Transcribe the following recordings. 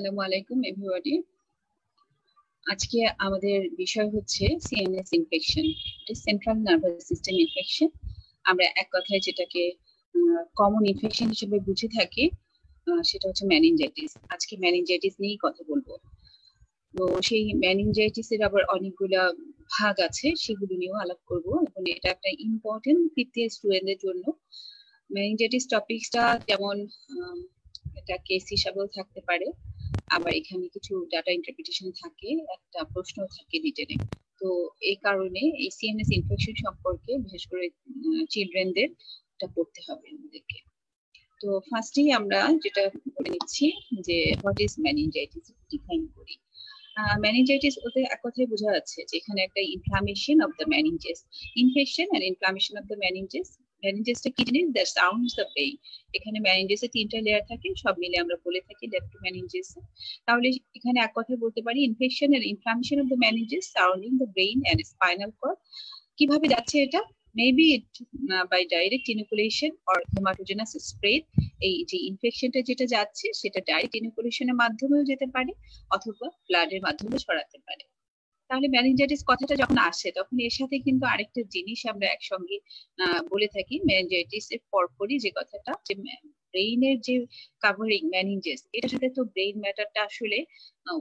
আসসালামু আলাইকুম এভরিবডি আজকে আমাদের বিষয় হচ্ছে CNS infection central nervous system infection আমরা এক কথায় যেটাকে কমন ইনফেকশন হিসেবে বুঝে থাকি সেটা হচ্ছে ম্যানিনজাইটিস আজকে ম্যানিনজাইটিস নিয়েই কথা বলব। তো সেই ম্যানিনজাইটিসের আবার অনেকগুলা ভাগ আছে, সেগুলো নিয়েও আলাপ করব। এবং এটা একটা ইম্পর্টেন্ট ফিফথ স্টুডেন্টদের জন্য। ম্যানিনজাইটিস টপিকসটা যেমন এটা কেস হিসাবেও থাকতে পারে। আবার এখানে কিছু ডাটা ইন্টারপ্রিটেশন থাকে, একটা প্রশ্ন থাকে রিটেনে তো এই কারণে এই সিএনএস ইনফেকশন সম্পর্কে বিশেষ করে চিলড্রেনদের এটা পড়তে হবে আমাদেরকে। তো ফার্স্টেই আমরা যেটা বলে নিচ্ছি যে হোয়াট ইজ ম্যানিনজাইটিস ডিফাইন করি? ম্যানিনজাইটিস বলতে এক কথায় বোঝা যাচ্ছে যে, এখানে একটা inflammation of the meninges infection and inflammation of the meninges ম্যানিনজেসটা কি জিনিস দ্যাট সাউন্ডস দ্য পেইন এখানে ম্যানিনজেসে তিনটা লেয়ার থাকে, সব মিলে আমরা বলে থাকি লেফট ম্যানিনজেস তাহলে এখানে এক কথায় বলতে পারি infection and inflammation of the meninges surrounding the brain and spinal cord কীভাবে যাচ্ছে এটা? Maybe it by direct inoculation or haematogenous spread এই যে ইনফেকশনটা যেটা যাচ্ছে, সেটা ডাইরেক্ট ইনোকুলেশনের মাধ্যমেও যেতে পারে, অথবা ব্লাডের মাধ্যমে ছড়াতে পারে। তাহলে ম্যানিনজাইটিস কথাটা যখন আসে, তখন এর সাথে কিন্তু আরেকটা জিনিস আমরা একসঙ্গে বলে থাকি। ম্যানিনজাইটিস এর পরপরই যে কথাটা, যে ব্রেইনের যে কাভারিং ম্যানিনজেস এটার সাথে তো ব্রেইন ম্যাটারটা আসলে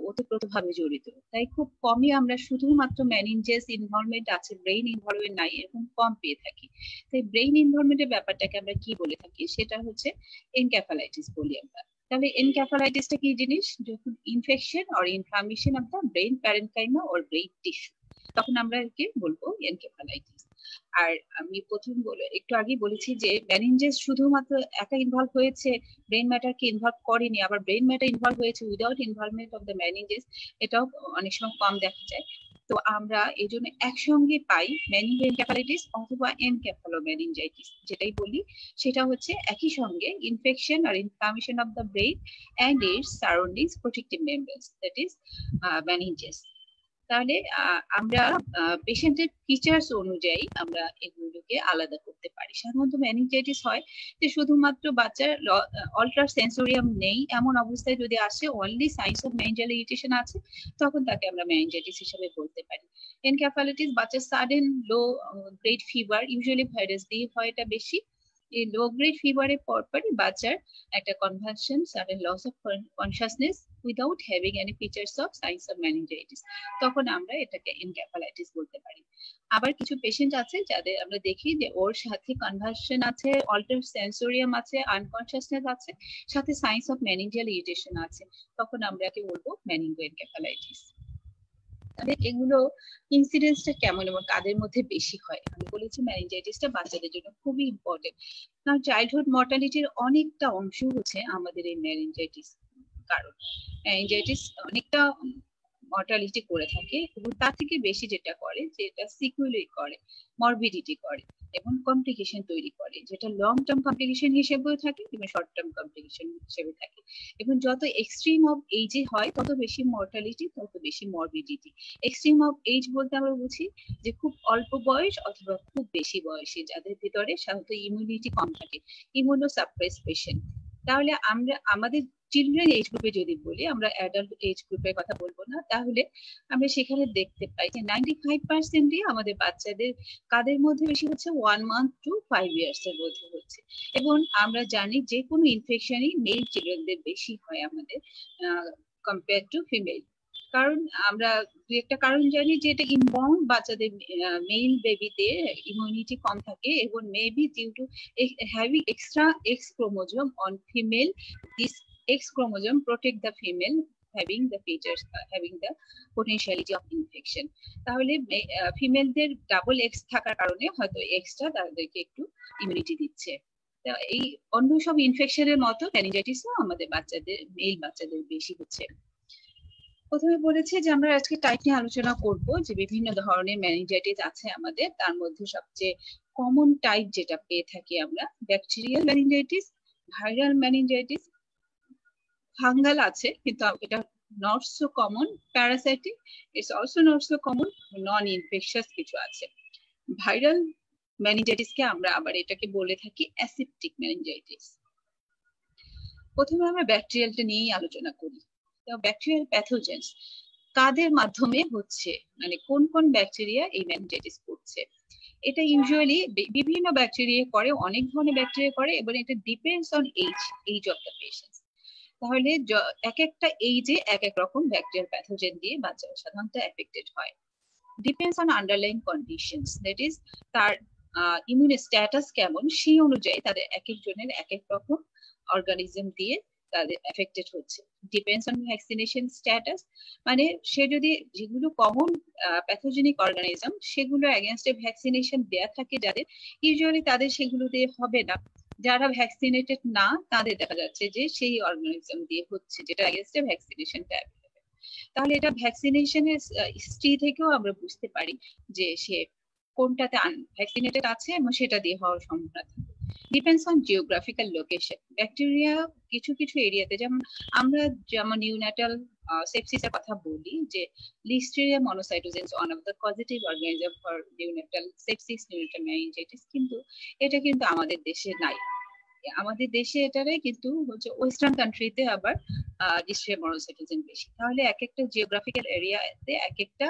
ওতপ্রোতভাবে জড়িত। তাই খুব কমই আমরা শুধুমাত্র ম্যানিনজেস ইনভলভমেন্ট আছে, ব্রেইন ইনভলভমেন্ট নাই, এরকম কম পেয়ে থাকি। তাই ব্রেইন ইনভলভমেন্টের ব্যাপারটাকে আমরা কি বলে থাকি? সেটা হচ্ছে এনক্যাফালাইটিস বলি আমরা। তাহলে এনক্যাফালাইটিসটা কি জিনিস? যখন infection or inflammation of the brain parenchyma or brain tissue তখন আমরা একে বলব এনকেফালাইটিস আর আমি প্রথম বলে, একটু আগে বলেছি যে ম্যানিনজেস শুধুমাত্র একা ইনভলভ হয়েছে ব্রেন ম্যাটারকে ইনভলভ করেনি, আবার ব্রেন ম্যাটার ইনভলভ হয়েছে without involvement of the meninges এটাও অনেক সময় কম দেখা যায়। তো আমরা এই জন্য একসঙ্গে পাই ম্যানিঙ্গো এনক্যাফালাইটিস অথবা এনক্যাফালোম্যানিনজাইটিস যেটাই বলি, সেটা হচ্ছে একই সঙ্গে infection R inflammation of the brain and এর surroundings protective members that is meninges তাহলে আমরা পেশেন্টের ফিচার্স অনুযায়ী আমরা এগুলোকে আলাদা করতে পারি। সাধারণত ম্যানিনজাইটিস হয় যে শুধুমাত্র বাচ্চার অল্ট্রা সেন্সোরিয়াম নেই। এমন অবস্থায় যদি আসে only signs of meningeal irritation আছে, তখন তাকে আমরা ম্যানিনজাইটিস হিসেবে বলতে পারি। এনক্যাফালাইটিস বাচ্চার sudden low grade fever usually virus দিয়ে হয় এটা বেশি। এই লো গ্রেড ফিভারের পরপরই বাচ্চার একটা convulsion sudden loss of consciousness without having any features of signs of meningitis তখন আমরা এটাকে এনক্যাফালাইটিস বলতে পারি। আবার কিছু পেশেন্ট আছে যাদের আমরা দেখি যে ওর সাথে কনভার্সন আছে অল্টার সেন্সোরিয়াম আছে আনকনসিয়াসনেস আছে, সাথে সাইন্স অফ ম্যানিঞ্জিয়াল ইরিটেশন আছে। তখন আমরা কি বলব ম্যানিঙ্গো এনক্যাফালাইটিস তাহলে এগুলো ইনসিডেন্সটা কেমন এবং কাদের মধ্যে বেশি হয়? আমি বলেছি ম্যানিনজাইটিসটা বাচ্চাদের জন্য খুবই ইম্পর্টেন্ট কারণ চাইল্ডহুড মর্টালিটির অনেকটা অংশ হচ্ছে আমাদের এই ম্যানিজাইটিস কারণ। অ্যাঞ্জাইটিস অনেকটা মর্টালিটি করে থাকে এবং তার থেকে বেশি যেটা করে, যেটা সিকুয়েলি করে মরবিডিটি করে এবং কমপ্লিকেশন তৈরি করে, যেটা লং টার্ম কমপ্লিকেশন হিসেবেও থাকে এবং শর্ট টার্ম কমপ্লিকেশন হিসেবে থাকে এবং যত এক্সট্রিম অফ এইজে হয়, তত বেশি মর্টালিটি তত বেশি মরবিডিটি এক্সট্রিম অফ এইজ বলতে আমরা বুঝি যে খুব অল্প বয়স অথবা খুব বেশি বয়সে যাদের ভিতরে সাধারণত ইমিউনিটি কম থাকে ইমিউনো সাপ্রেস পেশেন্ট তাহলে আমরা, আমাদের চিলড্রেন এজ গ্রুপে যদি বলি, আমরা অ্যাডাল্ট এজ গ্রুপের কথা বলব না, তাহলে আমরা সেখানে দেখতে পাই যে নাইনটি ফাইভ পার্সেন্টই আমাদের বাচ্চাদের কাদের মধ্যে বেশি হচ্ছে? One month to five years এর মধ্যে হচ্ছে। এবং আমরা জানি যে কোনো ইনফেকশনই মেল চিলড্রেনদের বেশি হয় আমাদের কম্পেয়ার টু ফিমেল কারণ আমরা দু একটা কারণ জানি যে এটা ইনবাউন্ড বাচ্চাদের মেল বেবিদের ইমিউনিটি কম থাকে এবং maybe due to having extra X chromosome on female this X chromosome protect the female having the features uh, having the potentiality of infection. তাহলে ফিমেলদের ডাবল এক্স থাকার কারণে হয়তো এক্সটা তাদেরকে একটু ইমিউনিটি দিচ্ছে। এই অন্য সব ইনফেকশনের মতো ম্যানিজাইটিসও আমাদের বাচ্চাদের মেল বাচ্চাদের বেশি হচ্ছে। প্রথমে বলেছে যে আমরা আজকে টাইপ নিয়ে আলোচনা করব যে বিভিন্ন ধরনের ম্যানিজাইটিস আছে আমাদের। তার মধ্যে সবচেয়ে কমন টাইপ যেটা পেয়ে থাকি আমরা bacterial meningitis viral meningitis fungal আছে, কিন্তু এটা not so common parasitic it's also not so common non infectious কিছু আছে। ভাইরাল ম্যানিজাইটিসকে আমরা আবার এটাকে বলে থাকি অ্যাসিপটিক ম্যানিজাইটিস প্রথমে আমরা ব্যাকটেরিয়ালটা নিয়েই আলোচনা করি। ব্যাকটেরিয়াল প্যাথোজেন্স কাদের মাধ্যমে হচ্ছে? মানে কোন কোন ব্যাকটেরিয়া এই মেনিনজাইটিস করছে এটা ইউজুয়ালি বিভিন্ন ব্যাকটেরিয়া করে, অনেক ধরনের ব্যাকটেরিয়া করে, এবং এটা depends on age age of the patient তাহলে এক একটা এইজে এক এক রকম ব্যাকটেরিয়াল প্যাথোজেন দিয়ে বাচ্চারা সাধারণত এফেক্টেড হয়। Depends on underlying conditions that is তার ইমিউন স্ট্যাটাস কেমন, সেই অনুযায়ী তাদের এক একজনের এক এক রকম অর্গানিজম দিয়ে তাদের এফেক্টেড হচ্ছে। ডিপেন্ডস অন ভ্যাকসিনেশন স্ট্যাটাস মানে সে যদি যেগুলো কমন প্যাথোজেনিক অর্গানিজম সেগুলো অ্যাগেনস্টে ভ্যাকসিনেশন দেয়া থাকে যাদের ইউজুয়ালি তাদের সেগুলো দিয়ে হবে না। যারা ভ্যাকসিনেটেড না, তাদের দেখা যাচ্ছে যে সেই অর্গানিজম দিয়ে হচ্ছে যেটা অ্যাগেনস্টে ভ্যাকসিনেশনটা অ্যাভেলেবেল তাহলে এটা ভ্যাকসিনেশনের হিস্ট্রি থেকেও আমরা বুঝতে পারি যে সে কোনটাতে ভ্যাকসিনেটেড আছে এবং সেটা দিয়ে হওয়ার সম্ভাবনা থাকে। Depends on geographical location bacteria কিছু কিছু এরিয়াতে যেমন আমরা যেমন সেপসিসের কথা বলি যে Listeria monocytogenes one of the positive organism for neonatal sepsis neonatal meningitis কিন্তু এটা কিন্তু আমাদের দেশে নাই। আমাদের দেশে এটারাই কিন্তু হচ্ছে ওয়েস্টার্ন কান্ট্রিতে আবার ডিস্ট্রিক্ট মনোসাইটোজেন বেশি। তাহলে এক একটা জিওগ্রাফিক্যাল এরিয়াতে এক একটা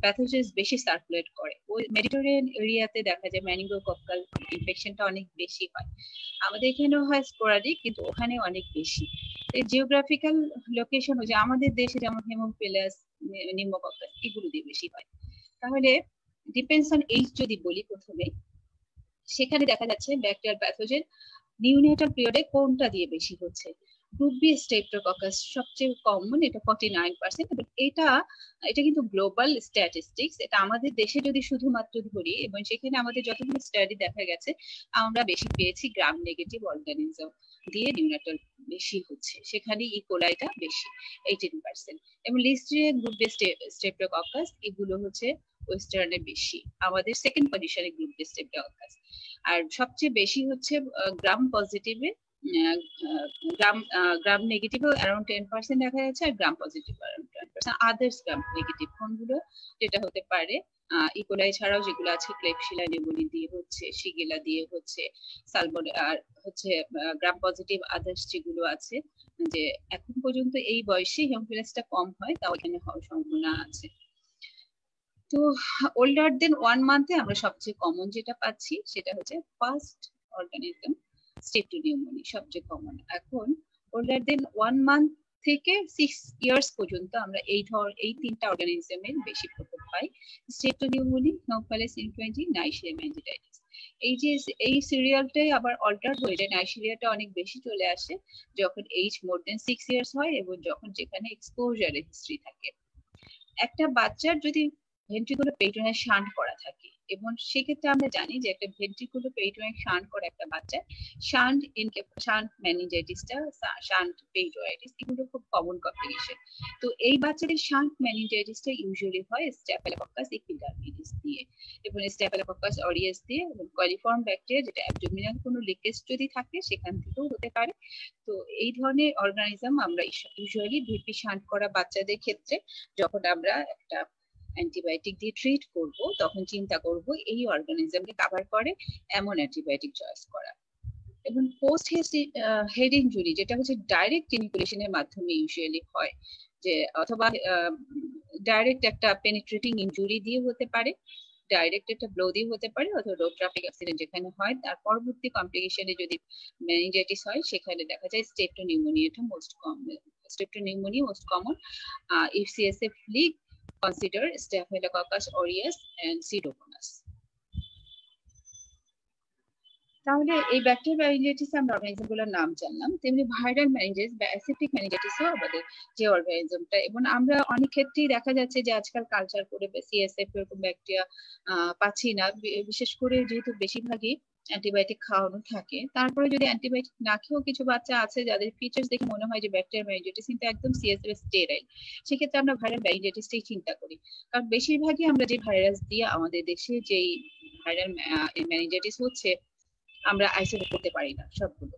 প্যাথোজেন্স বেশি সার্কুলেট করে। ওই মেডিটেরিয়ান এরিয়াতে দেখা যায় ম্যানিঙ্গোকক্কাল ইনফেকশনটা অনেক বেশি হয়। আমাদের এখানেও হয় স্পোরাডিক কিন্তু ওখানে অনেক বেশি। জিওগ্রাফিক্যাল লোকেশন হচ্ছে আমাদের দেশে যেমন হেমোপেলাস নিম্নকক্কাল এগুলো দিয়ে বেশি হয়। তাহলে ডিপেন্ডস অন এইচ যদি বলি প্রথমে, সেখানে দেখা যাচ্ছে ব্যাকটেরিয়াল প্যাথোজেন নিউনেটাল পিরিয়ডে কোনটা দিয়ে বেশি হচ্ছে? গ্রুপ বি স্টেপ্টোককাস সবচেয়ে কমন এটা ফর্টি নাইন পার্সেন্ট এটা এটা কিন্তু গ্লোবাল স্ট্যাটিস্টিক্স এটা আমাদের দেশে যদি শুধুমাত্র ধরি এবং সেখানে আমাদের যতগুলো স্টাডি দেখা গেছে, আমরা বেশি পেয়েছি গ্রাম নেগেটিভ অর্গানিজম দিয়ে নিউনাটাল বেশি হচ্ছে সেখানে ইকোলাইটা বেশি এইটিন পার্সেন্ট এবং লিস্ট্রিয়া গ্রুপ বি স্টেপ্টোককাস এগুলো হচ্ছে ওয়েস্টার্নে বেশি, আমাদের সেকেন্ড পজিশনে গ্রুপ বি স্টেপ্টোককাস আর সবচেয়ে বেশি হচ্ছে গ্রাম পজিটিভে গ্রাম গ্রাম নেগেটিভও অ্যারাউন্ড টেন পার্সেন্ট দেখা যাচ্ছে আর gram positive around ten percent others gram negative কোনগুলো? যেটা হতে পারে ইকোলাই ছাড়াও যেগুলো আছে ক্লেপশিলা নিউমোনি দিয়ে হচ্ছে শিগেলা দিয়ে হচ্ছে সালমন আর হচ্ছে গ্রাম পজিটিভ আদার্স যেগুলো আছে, যে এখন পর্যন্ত এই বয়সে হেমোফিলাসটা কম হয়, তাও এখানে হওয়ার সম্ভাবনা আছে। তো ওল্ডার দেন ওয়ান মান্থে আমরা সবচেয়ে কমন যেটা পাচ্ছি, সেটা হচ্ছে ফার্স্ট অর্গানিজম স্টেপটোনিউমোনি সবচেয়ে কমন এখন ওল্ডার দেন ওয়ান মান্থ থেকে সিক্স ইয়ার্স পর্যন্ত আমরা এই ধর, এই তিনটা অর্গানিজমের বেশি প্রকোপ পাই। স্টেপটোনিউমোনি নোফালেস ইনফ্লুয়েঞ্জি নাইশিয়া ম্যাঞ্জিটাইটিস এই যে, এই সিরিয়ালটাই আবার অল্টার হয়ে যায়। নাইশিরিয়াটা অনেক বেশি চলে আসে যখন age more than six years হয় এবং যখন যেখানে এক্সপোজারের হিস্ট্রি থাকে। একটা বাচ্চার যদি ভেন্ট্রিকুলো পেটনে শান্ট করা থাকে এবং সেক্ষেত্রে আমরা জানি যে একটা ভেন্ট্রিকুলো পেটনে শান্ট করা একটা বাচ্চা শান্ট ইনকে শান্ট ম্যানিনজাইটিসটা শান্ট পেইটোয়াইটিস এগুলো খুব কমন কমপ্লিকেশন তো এই বাচ্চাদের শান্ট ম্যানিনজাইটিসটা ইউজুয়ালি হয় স্ট্যাফিলোকক্কাস এপিডার্মিডিস দিয়ে এবং স্ট্যাফিলোকক্কাস অরিয়াস দিয়ে এবং কলিফর্ম ব্যাকটেরিয়া যেটা অ্যাবডোমিনাল কোনো লিকেজ যদি থাকে সেখান থেকেও হতে পারে। তো এই ধরনের অর্গানিজম আমরা ইউজুয়ালি ভিপি শান্ট করা বাচ্চাদের ক্ষেত্রে যখন আমরা একটা অ্যান্টিবায়োটিক দিয়ে ট্রিট করব, তখন চিন্তা করব এই অর্গানিজমকে কাভার করে এমন অ্যান্টিবায়োটিক চয়েস করা। এবং পোস্ট হেড ইঞ্জুরি যেটা হচ্ছে ডাইরেক্ট ইনিকুলেশনের মাধ্যমে ইউজুয়ালি হয়, যে অথবা ডাইরেক্ট একটা পেনিট্রেটিং ইঞ্জুরি দিয়ে হতে পারে ডাইরেক্ট একটা ব্লো দিয়ে হতে পারে অথবা রোড ট্রাফিক অ্যাক্সিডেন্ট যেখানে হয়, তার পরবর্তী কমপ্লিকেশনে যদি মেনিনজাইটিস হয়, সেখানে দেখা যায় স্টেপটোনিউমোনিয়াটা most common strep pneumoniae most common if CSF leak consider Staphylococcus aureus and Pseudomonas. তাহলে এই ব্যাকটেরিয়াল ম্যানিনজাইটিস আমরা অর্গানিজমগুলোর নাম জানলাম তেমনি ভাইরাল ম্যানিনজাইটিস বা অ্যাসেপ্টিক ম্যানিনজাইটিসও আমাদের যে অর্গানিজমটা এবং আমরা অনেক ক্ষেত্রেই দেখা যাচ্ছে যে আজকাল কালচার করে সিএসএফ এরকম ব্যাকটেরিয়া পাচ্ছি না বিশেষ করে যেহেতু বেশিরভাগই অ্যান্টিবায়োটিক খাওয়ানো থাকে। তারপরে যদি অ্যান্টিবায়োটিক না খেয়েও কিছু বাচ্চা আছে, যাদের ফিচার্স দেখে মনে হয় যে ব্যাকটেরিয়া ম্যানিনজাইটিস কিন্তু একদম সিএসএফ স্টেরাইল সেক্ষেত্রে আমরা ভাইরাল ম্যানিনজাইটিসটাই চিন্তা করি। কারণ বেশিরভাগই আমরা যে ভাইরাস দিয়ে আমাদের দেশে যেই ভাইরাল ম্যানিনজাইটিস হচ্ছে, আমরা আইসোলেট করতে পারি না সবগুলো।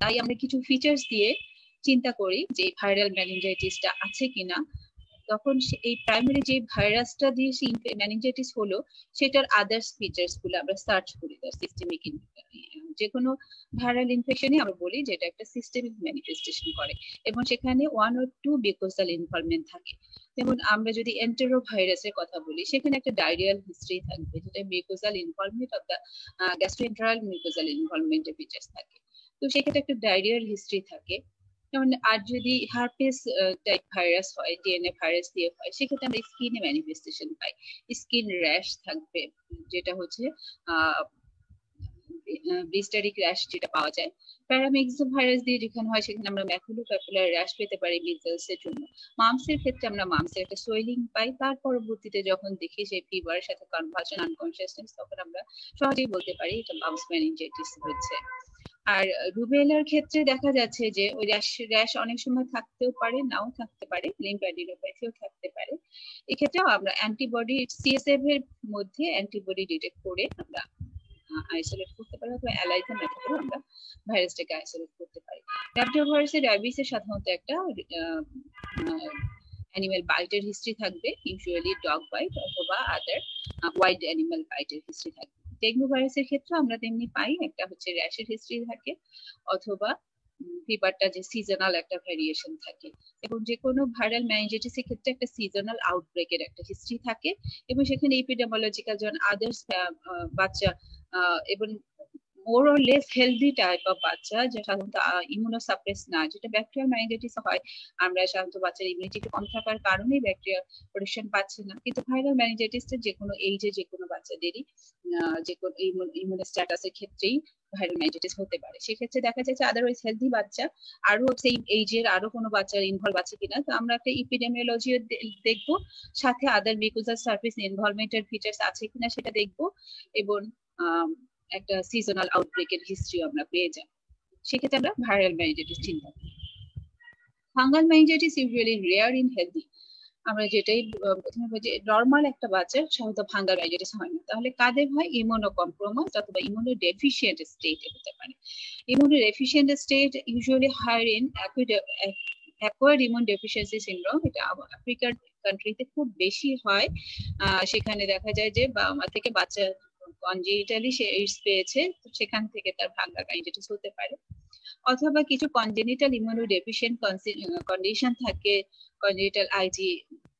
তাই আমরা কিছু ফিচার্স দিয়ে চিন্তা করি যে ভাইরাল ম্যানিনজাইটিসটা আছে কিনা। তখন এই প্রাইমারি যে ভাইরাসটা দিয়ে ম্যানিনজাইটিস হলো, সেটার আদার্স ফিচার্সগুলো আমরা সার্চ করি তার সিস্টেমিক যে কোনো ভাইরাল ইনফেকশনই আমরা বলি যে এটা একটা সিস্টেমিক ম্যানিফেস্টেশন করে। এবং সেখানে ওয়ান অর টু বিকোজাল ইনভলভমেন্ট থাকে। যেমন আমরা যদি এন্টেরো ভাইরাসের কথা বলি, সেখানে একটা ডায়রিয়াল হিস্ট্রি থাকবে, যেটা mucosal involvement of the gastroenteral mucosal ইনভলভমেন্টের features থাকে। তো সেক্ষেত্রে একটা ডায়রিয়াল হিস্ট্রি থাকে। যেমন আর যদি হার্পিস টাইপ ভাইরাস হয় ডিএনএ ভাইরাস দিয়ে হয়, সেক্ষেত্রে আমরা স্কিনে ম্যানিফেস্টেশন পাই। স্কিন র্যাশ থাকবে, যেটা হচ্ছে ব্লিস্টারিক র্যাশ যেটা পাওয়া যায়। প্যারামিক্সো ভাইরাস দিয়ে যেখানে হয়, সেখানে আমরা ম্যাকুলো প্যাপুলার র্যাশ পেতে পারি মিজলস এর জন্য। মামসের ক্ষেত্রে আমরা মামসের একটা সোয়েলিং পাই। তার পরবর্তীতে যখন দেখি যে ফিভারের সাথে কনভার্সন আনকনসিয়াসনেস তখন আমরা সহজেই বলতে পারি এটা মামস ম্যানিনজাইটিস হচ্ছে। আর রুবেলার ক্ষেত্রে দেখা যাচ্ছে যে ওই র্যাশ র্যাশ অনেক সময় থাকতেও পারে, নাও থাকতে পারে লিম্ফ্যাডিনোপ্যাথিও থাকতে পারে। এক্ষেত্রেও আমরা অ্যান্টিবডি সিএসএফ এর মধ্যে অ্যান্টিবডি ডিটেক্ট করে আমরা আইসোলেট করতে পারি অথবা অ্যালাইজা মেথডেও আমরা ভাইরাসটাকে আইসোলেট করতে পারি। র্যাপটিও ভাইরাসের র্যাবিসের সাধারণত একটা অ্যানিমেল বাইটের হিস্ট্রি থাকবে ইউজুয়ালি ডগ বাইট অথবা আদার ওয়াইড অ্যানিমেল বাইটের হিস্ট্রি থাকবে। ডেঙ্গু ভাইরাসের ক্ষেত্রে আমরা তেমনি পাই একটা হচ্ছে র্যাশের হিস্ট্রি থাকে অথবা ফিভারটা যে সিজনাল একটা ভ্যারিয়েশন থাকে। এবং যে কোনো ভাইরাল ম্যানিজাইটিস এর ক্ষেত্রে একটা সিজনাল আউটব্রেকের একটা হিস্ট্রি থাকে এবং সেখানে এপিডেমোলজিক্যাল যেমন আদার্স বাচ্চা এবং more or less healthy type of বাচ্চা, যে সাধারণত ইমিউনোসাপ্রেস না, যেটা ব্যাকটেরিয়াল ম্যানিজাইটিস হয়। আমরা সাধারণত বাচ্চার ইমিউনিটি কম থাকার কারণেই ব্যাকটেরিয়া প্রোটেকশন পাচ্ছে না। কিন্তু ভাইরাল ম্যানিজাইটিসটা যে কোনো এইজে যে কোনো বাচ্চাদেরই যে কোনো ইমিউন স্ট্যাটাসের ক্ষেত্রেই ভাইরাল ম্যানিজাইটিস হতে পারে। সেক্ষেত্রে দেখা যাচ্ছে আদারওয়াইজ হেলদি বাচ্চা আরও সেই এইজের আরও কোনো বাচ্চার ইনভলভ আছে কিনা। তো আমরা একটা ইপিডেমিওলজি দেখব, সাথে আদার মিকুজাল সার্ভিস ইনভলভমেন্টের ফিচার্স আছে কিনা সেটা দেখব এবং একটা সিজনাল আউটব্রেকের হিস্ট্রি আমরা পেয়ে যাই। সেক্ষেত্রে আমরা ভাইরাল ম্যানিজাইটিস চিন্তা করি fungal meningitis usually rare in healthy আমরা যেটাই প্রথমে বলছি নর্মাল একটা বাচ্চার সাধারণত ফাঙ্গাল ম্যানিজাইটিস হয় না। তাহলে কাদের হয়? ইমিউনো কম্প্রোমাইজ অথবা ইমিউনো ডেফিসিয়েন্ট স্টেটে হতে পারে। Immuno deficient state usually higher in acquired immune deficiency syndrome এটা আফ্রিকার কান্ট্রিতে খুব বেশি হয়। সেখানে দেখা যায় যে থেকে বাচ্চা কনজেনিটালি সে এইডস পেয়েছে, তো সেখান থেকে তার ভাঙ্গা কাইন্ডিটিস হতে পারে। অথবা কিছু কনজেনিটাল ইমিউনো ডেফিসিয়েন্ট কন্ডিশন থাকে congenital IG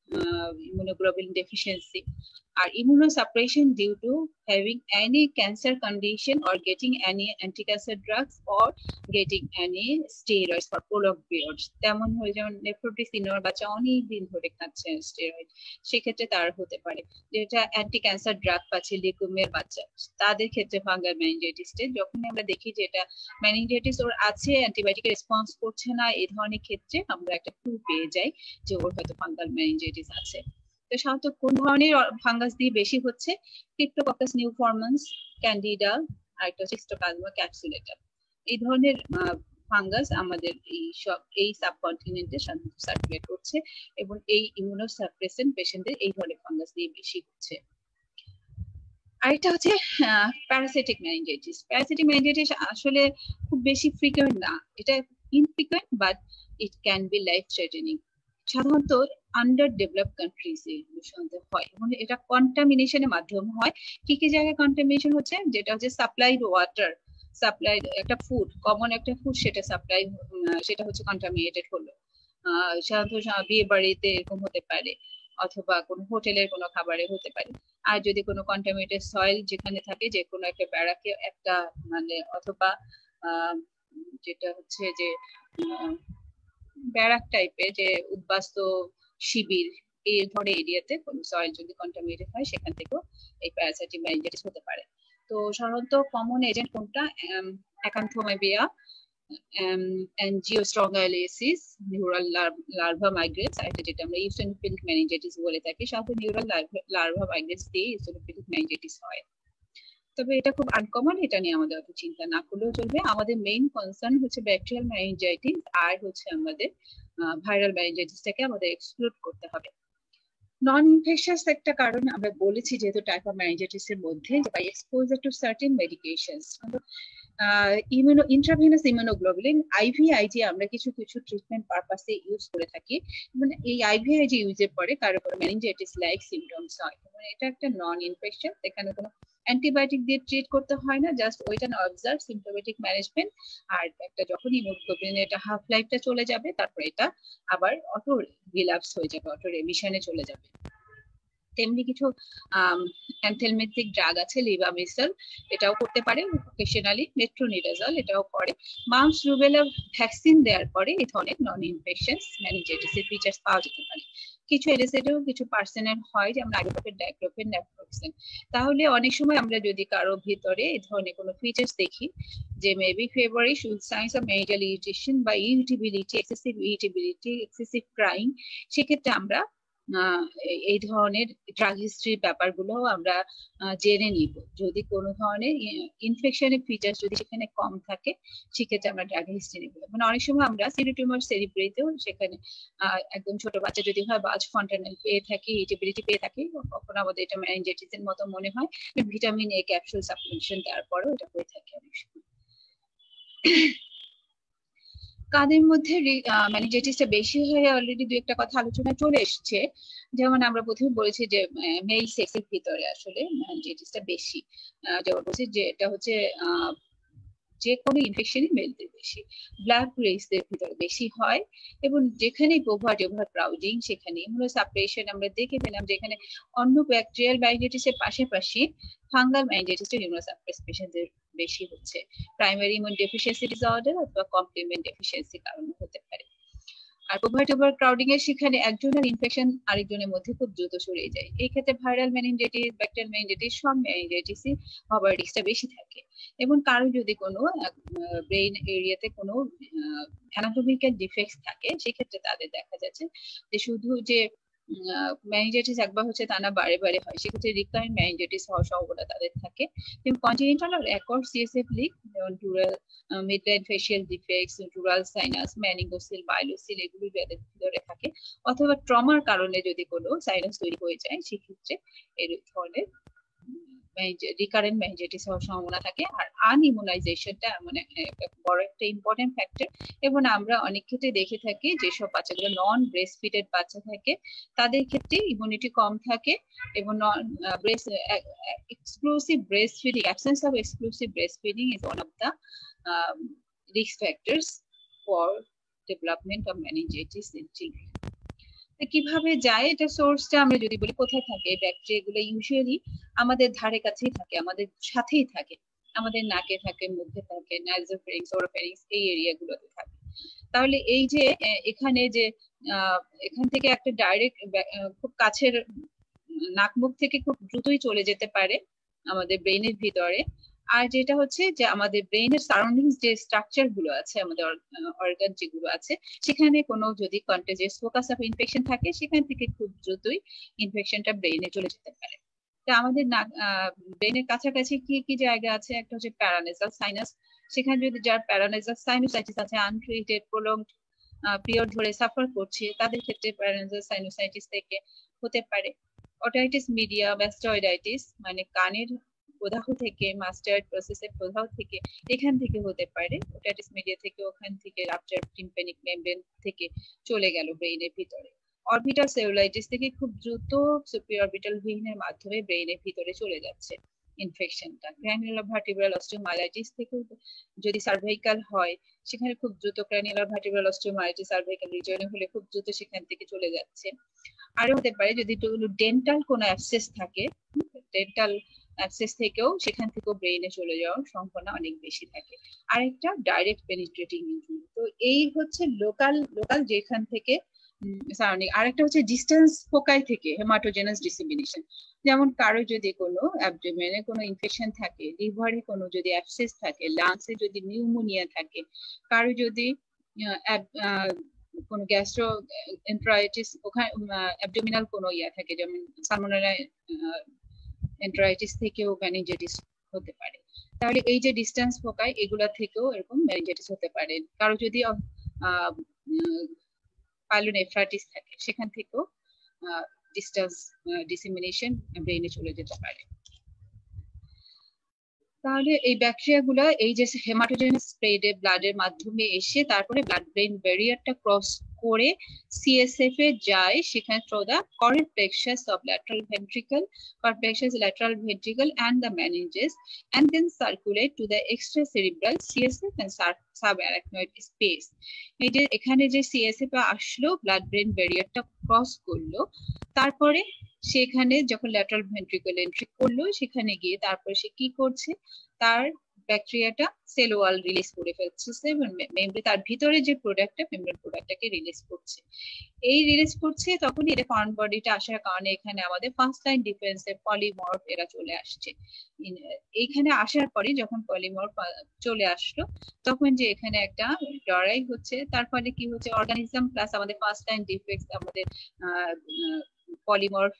immunoglobulin deficiency are immunosuppression due to having any cancer condition or getting any anti-cancer drugs or getting any steroids for prolonged periods. তেমন হয়ে যেমন নেফ্রোটিস সিনোর বাচ্চা অনেক দিন ধরে খাচ্ছে স্টেরয়েড সেক্ষেত্রে তার হতে পারে। যেটা অ্যান্টি ক্যান্সার ড্রাগ পাচ্ছে লিকুমের বাচ্চা, তাদের ক্ষেত্রে ফাঙ্গাল ম্যানিঞ্জাইটিসটা যখন আমরা দেখি যে এটা ম্যানিঞ্জাইটিস ওর আছে অ্যান্টিবায়োটিক রেসপন্স করছে না এই ধরনের ক্ষেত্রে আমরা একটা ক্লু পেয়ে যাই যে ওর হয়তো ফাঙ্গাল ম্যানিঞ্জাইটিস আছে। তো সাধারণত কোন ধরনের ফাঙ্গাস দিয়ে বেশি হচ্ছে? ক্রিপ্টোককাস নিউফরমান্স ক্যান্ডিডা আর একটা সিস্টোপ্লাজমা ক্যাপসুলেটা এই ধরনের ফাঙ্গাস আমাদের এই সব, এই সাবকন্টিনেন্টে সাধারণত সার্কুলেট করছে এবং এই ইমিউনোসাপ্রেসেন্ট পেশেন্টদের এই ধরনের ফাঙ্গাস দিয়ে বেশি হচ্ছে। আরেকটা হচ্ছে প্যারাসিটিক ম্যানিঞ্জাইটিস প্যারাসিটিক ম্যানিঞ্জাইটিস আসলে খুব বেশি ফ্রিকুয়েন্ট না। এটা infrequent but it can be life threatening সাধারণত আন্ডার ডেভেলপ কান্ট্রিজে নিঃসন্দেহ হয়। এবং এটা কন্টামিনেশনের মাধ্যমে হয়। কি কি জায়গায় কন্টামিনেশন হচ্ছে? যেটা হচ্ছে সাপ্লাইড ওয়াটার সাপ্লাই একটা ফুড কমন একটা ফুড সেটা সাপ্লাই সেটা হচ্ছে কন্টামিনেটেড হলো। সাধারণত বিয়ে বাড়িতে এরকম হতে পারে, অথবা কোনো হোটেলের কোনো খাবারে হতে পারে। আর যদি কোনো কন্টামিনেটেড সয়েল যেখানে থাকে, যে কোনো একটা ব্যারাকে একটা মানে অথবা যেটা হচ্ছে যে ব্যারাক টাইপের যে উদ্বাস্ত শিবির এই ধরনের এরিয়াতে কোন সয়েল যদি কন্টামিনেটেড হয়, সেখান থেকেও এই প্যারাসাইটিক ম্যানিঞ্জাইটিস হতে পারে। তো সাধারণত কমন এজেন্ট কোনটা? অ্যাকান্থোমাইবিয়া অ্যানজিওস্ট্রঙ্গাইলেসিস নিউরাল লার্ভা মাইগ্রেটস আর যেটা আমরা ইউসোনোফিলিক ম্যানিঞ্জাইটিস বলে থাকি, সাধারণত নিউরাল লার্ভা মাইগ্রেটস দিয়ে ইউসোনোফিলিক ম্যানিঞ্জাইটিস হয়। তবে এটা খুব আনকমন এটা নিয়ে আমাদের অত চিন্তা না করলেও চলবে। আমাদের মেইন কনসার্ন হচ্ছে ব্যাকটেরিয়াল ম্যানিঞ্জাইটিস আর হচ্ছে আমাদের ভাইরাল ম্যানিঞ্জাইটিসটাকে আমাদের এক্সক্লুড করতে হবে। নন ইনফেকশাস একটা কারণ আমরা বলেছি যেহেতু টাইপ অফ ম্যানিঞ্জাইটিস এর মধ্যে by exposure to certain medications immuno intravenous immunoglobulin IVIG আমরা কিছু কিছু ট্রিটমেন্ট পারপাসে ইউজ করে থাকি। মানে এই আইভিআইজি ইউজের পরে কারও কোনো ম্যানিঞ্জাইটিস লাইক সিমটমস হয়। মানে এটা একটা নন ইনফেকশন এখানে কোনো অ্যান্টিবায়োটিক দিয়ে ট্রিট করতে হয় না জাস্ট ওইটা না অবজার্ভ সিমটোমেটিক ম্যানেজমেন্ট আর একটা যখন ইমোগ্লোবিন এটা হাফ লাইফটা চলে যাবে, তারপর এটা আবার অটো রিল্যাপস হয়ে যাবে অটো রেমিশনে চলে যাবে। তেমনি কিছু অ্যান্থেলমেটিক ড্রাগ আছে লিভামিসাল এটাও করতে পারে অকেশনালি মেট্রোনিডাজল এটাও করে। মাউস রুবেলা ভ্যাকসিন দেওয়ার পরে এই ধরনের নন ইনফেকশন ম্যানিজেটিসের ফিচার্স পাওয়া যেতে পারে। কিছু এলএসএডেও কিছু পার্সেন্টের হয়, যেমন আইবোপ্রোফেন ডাইক্লোফেন ন্যাফ্রোক্সেন তাহলে অনেক সময় আমরা যদি কারও ভিতরে এই ধরনের কোনো ফিচার্স দেখি, যে maybe feverish signs of meningeal irritation বা irritability excessive irritability excessive crying সেক্ষেত্রে আমরা এই ধরনের ড্রাগ হিস্ট্রির ব্যাপারগুলো আমরা জেনে নিব। যদি কোনো ধরনের ইনফেকশনের ফিচার্স যদি সেখানে কম থাকে, সেক্ষেত্রে আমরা ড্রাগ হিস্ট্রি নিব। মানে অনেক সময় আমরা সিরিটিউমার সেরিব্রিতেও সেখানে একদম ছোট বাচ্চা যদি হয় বাজ ফন্টানেল পেয়ে থাকি ইটিবিলিটি পেয়ে থাকি, কখনো আমাদের এটা ম্যানজেটিসের মতো মনে হয় ভিটামিন এ ক্যাপসুল সাপ্লিমেন্টেশন দেওয়ার পরেও এটা হয়ে থাকে অনেক সময়। কাদের মধ্যে ম্যানিজেটিসটা বেশি হয়ে অলরেডি দু একটা কথা আলোচনা চলে এসছে। যেমন আমরা প্রথমে বলেছি যে মেল সেক্সের ভিতরে আসলে ম্যানিজেটিসটা বেশি। যেমন বলছি যে, এটা হচ্ছে যে কোনো ইনফেকশনই মেলদের বেশি। ব্লাড রেসদের ভিতরে বেশি হয় এবং যেখানে ওভার ওভার ক্রাউডিং সেখানে ইমিউনোসাপ্রেশন আমরা দেখে পেলাম যেখানে অন্য ব্যাকটেরিয়াল ম্যানিজেটিসের পাশাপাশি ফাঙ্গাল ম্যানিজেটিসের ইমিউনোসাপ্রেস পেশেন্টদের বেশি হচ্ছে। প্রাইমারি ইমিউন ডেফিসিয়েন্সি ডিসঅর্ডার অথবা কমপ্লিমেন্ট ডেফিসিয়েন্সি কারণে হতে পারে। আর ওভার ওভার ক্রাউডিং এর সেখানে একজনের ইনফেকশন আরেকজনের মধ্যে খুব দ্রুত ছড়িয়ে যায়। এই ক্ষেত্রে ভাইরাল মেনিনজাইটিস ব্যাকটেরিয়াল মেনিনজাইটিস সব মেনিনজাইটিসই হবার রিস্কটা বেশি থাকে। এবং কারও যদি কোনো ব্রেইন এরিয়াতে কোনো অ্যানাটমিক্যাল ডিফেক্টস থাকে, সেক্ষেত্রে তাদের দেখা যাচ্ছে যে শুধু যে ম্যানিজাইটিস একবার হচ্ছে তা না বারে বারে হয়। সেক্ষেত্রে রিকারেন্ট ম্যানিজাইটিস হওয়ার সম্ভাবনা তাদের থাকে। কিন্তু কন্টিনেন্টাল আর অ্যাকর্ড সিএসএফ লিক যেমন dural midline facial defects dural sinus meningocele বায়োলোসিল এগুলি যাদের ভিতরে থাকে। অথবা ট্রমার কারণে যদি কোনো সাইনাস তৈরি হয়ে যায়, সেক্ষেত্রে এই ধরনের রিকারেন্ট ম্যানজাইটিস হওয়ার সম্ভাবনা থাকে আর আনইমিউনাইজেশনটা মানে বড় একটা ইম্পর্টেন্ট ফ্যাক্টর এবং আমরা অনেক ক্ষেত্রে দেখে থাকি যেসব বাচ্চাগুলো নন ব্রেস্ট ফিডেড বাচ্চা থাকে, তাদের ক্ষেত্রে ইমিউনিটি কম থাকে এবং non breast exclusive breast feeding absence of exclusive breast feeding is one of the risk factors for development of meningitis in children. কীভাবে যায়, এটা সোর্সটা আমরা যদি বলি কোথায় থাকে ব্যাকটেরিয়া গুলো ইউজুয়ালি আমাদের ধারে কাছেই থাকে, আমাদের সাথেই থাকে, আমাদের নাকে থাকে, মুখে থাকে নাইজোফেরিংস ওরোফেরিংস এই এরিয়া গুলোতে থাকে। তাহলে এই যে এখানে যে এখান থেকে একটা ডাইরেক্ট খুব কাছের নাক মুখ থেকে খুব দ্রুতই চলে যেতে পারে আমাদের ব্রেইনের ভিতরে। আর যেটা হচ্ছে যে আমাদের ব্রেইনের সারাউন্ডিংস যে স্ট্রাকচারগুলো আছে, আমাদের অর্গান যেগুলো আছে, সেখানে কোনো যদি কন্টেজিয়াস ফোকাস অফ ইনফেকশন থাকে, সেখান থেকে খুব দ্রুতই ইনফেকশনটা ব্রেইনে চলে যেতে পারে। তো আমাদের ব্রেইনের কাছাকাছি কি কি জায়গা আছে? একটা হচ্ছে প্যারানেজাল সাইনাস সেখানে যদি যার প্যারানেজাল সাইনোসাইটিস আছে আনট্রিটেড প্রলং পিরিয়ড ধরে সাফার করছে, তাদের ক্ষেত্রে প্যারানেজাল সাইনোসাইটিস থেকে হতে পারে। ওটাইটিস মিডিয়া ব্যাস্টয়েডাইটিস মানে কানের প্রদাহ থেকে মাস্টার্ড প্রসেসের প্রদাহ থেকে এখান থেকে হতে পারে। ওটাইটিস মিডিয়া থেকে ওখান থেকে রাপচার টিম্পেনিক মেমব্রেন থেকে চলে গেল ব্রেইনের ভিতরে। অরবিটাল সেলুলাইটিস থেকে খুব দ্রুত সুপিরিয়র অরবিটাল ভেইনের মাধ্যমে ব্রেইনের ভিতরে চলে যাচ্ছে ইনফেকশনটা গ্র্যানুলার ভার্টিব্রাল থেকে যদি সার্ভাইকাল হয়, সেখানে খুব দ্রুত গ্র্যানুলার ভার্টিব্রাল অস্টিওমাইলাইটিস সার্ভাইকাল রিজনে হলে খুব দ্রুত সেখান থেকে চলে যাচ্ছে। আরও হতে পারে যদি ডেন্টাল কোনো অ্যাবসেস থাকে ডেন্টাল অ্যাক্সেস থেকেও সেখান থেকেও ব্রেইনে চলে যাওয়ার সম্ভাবনা অনেক বেশি থাকে। আরেকটা ডাইরেক্ট পেনিট্রেটিং ইনজুরি তো এই হচ্ছে লোকাল লোকাল যেখান থেকে সারাউন্ডিং আরেকটা হচ্ছে ডিস্টেন্স ফোকাই থেকে হেমাটোজেনাস ডিসিমিনেশন যেমন কারও যদি কোনো অ্যাবডোমেনে কোনো ইনফেকশন থাকে লিভারে কোনো যদি অ্যাবসেস থাকে লাংসে যদি নিউমোনিয়া থাকে, কারও যদি কোনো গ্যাস্ট্রো এন্ট্রাইটিস ওখানে অ্যাবডোমিনাল কোনো ইয়া থাকে, যেমন সালমোনেলা এন্ট্রাইটিস থেকেও ম্যানিঞ্জাইটিস হতে পারে। তাহলে এই যে ডিস্টেন্স ফোকাই এগুলা থেকেও এরকম ম্যানিঞ্জাইটিস হতে পারে। কারও যদি পাইলোনেফ্রাইটিস থাকে, সেখান থেকেও ডিস্টেন্স ডিসিমিনেশন ব্রেইনে চলে যেতে পারে। তাহলে এই ব্যাকটেরিয়া গুলা, এই যে হেমাটোজেনাস স্প্রেডে ব্লাডের মাধ্যমে এসে, তারপরে ব্লাড ব্রেইন ব্যারিয়ারটা ক্রস করে সিএসএফ এ যায়, সেখানে through the choroid plexus of lateral ventricle choroid plexus lateral ventricle and the meninges and then circulate to the extra cerebral CSF and subarachnoid space এই যে এখানে যে সিএসএফ আসলো ব্লাড ব্রেন ব্যারিয়ারটা ক্রস করল, তারপরে সেখানে যখন ল্যাটারাল ভেন্ট্রিকল এন্ট্রি করল, সেখানে গিয়ে তারপরে সে কি করছে? তার ব্যাকটেরিয়াটা সেল ওয়াল রিলিজ করে ফেলছে। এবং তার ভিতরে যে প্রোডাক্টটা মেমব্রেন প্রোডাক্টটাকে রিলিজ করছে। এই রিলিজ করছে তখন এটা ফরেন বডিটা আসার কারণে এখানে আমাদের ফার্স্ট লাইন ডিফেন্সে পলিমর্ফ এরা চলে আসছে। এইখানে আসার পরে যখন পলিমর্ফ চলে আসলো, তখন যে এখানে একটা লড়াই হচ্ছে, তার ফলে কি হচ্ছে? অর্গানিজম প্লাস আমাদের ফার্স্ট লাইন ডিফেক্ট আমাদের পলিমর্ফ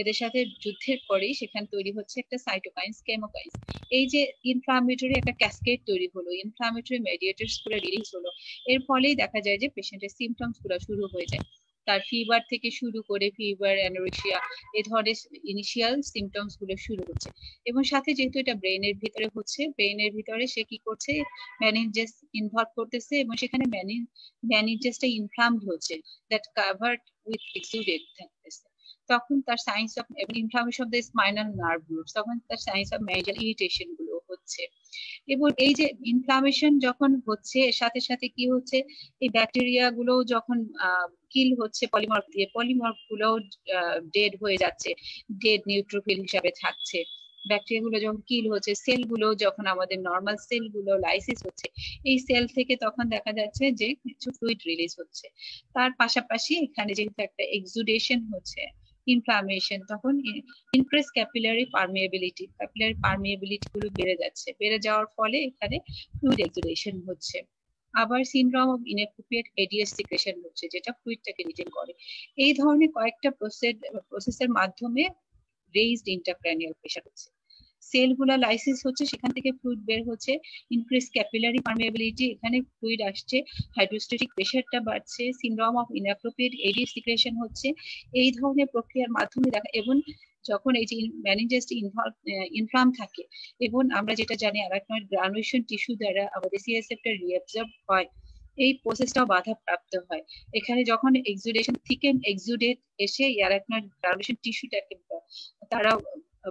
এদের সাথে যুদ্ধের পরেই সেখানে তৈরি হচ্ছে একটা সাইটোকাইন্স কেমোকাইন্স এই যে ইনফ্লামেটরি একটা ক্যাসকেট তৈরি হলো ইনফ্লামেটরি মেডিয়েটার্সগুলো রিলিজ হলো। এর ফলেই দেখা যায় যে পেশেন্টের সিমটমসগুলো শুরু হয়ে যায়। তার ফিভার থেকে শুরু করে ফিভার অ্যানোরেশিয়া এই ধরনের ইনিশিয়াল সিমটমসগুলো শুরু হচ্ছে। এবং সাথে যেহেতু এটা ব্রেনের ভিতরে হচ্ছে ব্রেনের ভিতরে সে কি করছে? ম্যানিজেস ইনভলভ করতেছে এবং সেখানে ম্যানিজেসটা ইনফ্লামড হচ্ছে। দ্যাট কাভার্ড উইথ এক্সুডেড তখন তার signs of inflammation of the spinal nerve roots তখন তার সাইন্স অফ মেজাল ইরিটেশনগুলো হচ্ছে। এবং এই যে ইনফ্লামেশন যখন হচ্ছে, সাথে সাথে কি হচ্ছে, এই ব্যাকটেরিয়া গুলো যখন কিল হচ্ছে পলিমার্ক দিয়ে পলিমার্কগুলো ডেড হয়ে যাচ্ছে ডেড নিউট্রোফিল হিসাবে থাকছে। ব্যাকটেরিয়া গুলো যখন কিল হচ্ছে সেলগুলো যখন আমাদের নর্মাল সেলগুলো লাইসিস হচ্ছে, এই সেল থেকে তখন দেখা যাচ্ছে যে কিছু ফ্লুইড রিলিজ হচ্ছে। তার পাশাপাশি এখানে যেহেতু একটা এক্সুডেশন হচ্ছে ইনফ্লামেশন তখন increase capillary permeability capillary permeability গুলো বেড়ে যাচ্ছে। বেড়ে যাওয়ার ফলে এখানে ফ্লুইড এক্সুডেশন হচ্ছে। আবার syndrome of inappropriate ADH secretion হচ্ছে, যেটা ফ্লুইডটাকে রিটেন করে। এই ধরনের কয়েকটা প্রসেস প্রসেসের মাধ্যমে রেইজড ইন্টারক্রানিয়াল প্রেশার হচ্ছে। সেলগুলো লাইসিস হচ্ছে, সেখান থেকে ফ্লুইড বের হচ্ছে ইনক্রিজ ক্যাপিলারি পারমিয়াবিলিটি এখানে ফ্লুইড আসছে হাইড্রোস্টেটিক প্রেশারটা বাড়ছে syndrome of inappropriate ADH secretion হচ্ছে, এই ধরনের প্রক্রিয়ার মাধ্যমে দেখা এবং যখন এই যে ম্যানেজেসটি ইনফ্লাম থাকে এবং আমরা যেটা জানি অ্যারাকনয়েড গ্রানুয়েশন টিস্যু দ্বারা আমাদের সিএসএফটা রিঅ্যাবজর্ব হয়, এই প্রসেসটাও বাধা প্রাপ্ত হয়। এখানে যখন এক্সুডেশন থিকেন এক্সুডেট এসে অ্যারাকনয়েড গ্রানুয়েশন টিস্যুটাকে তারা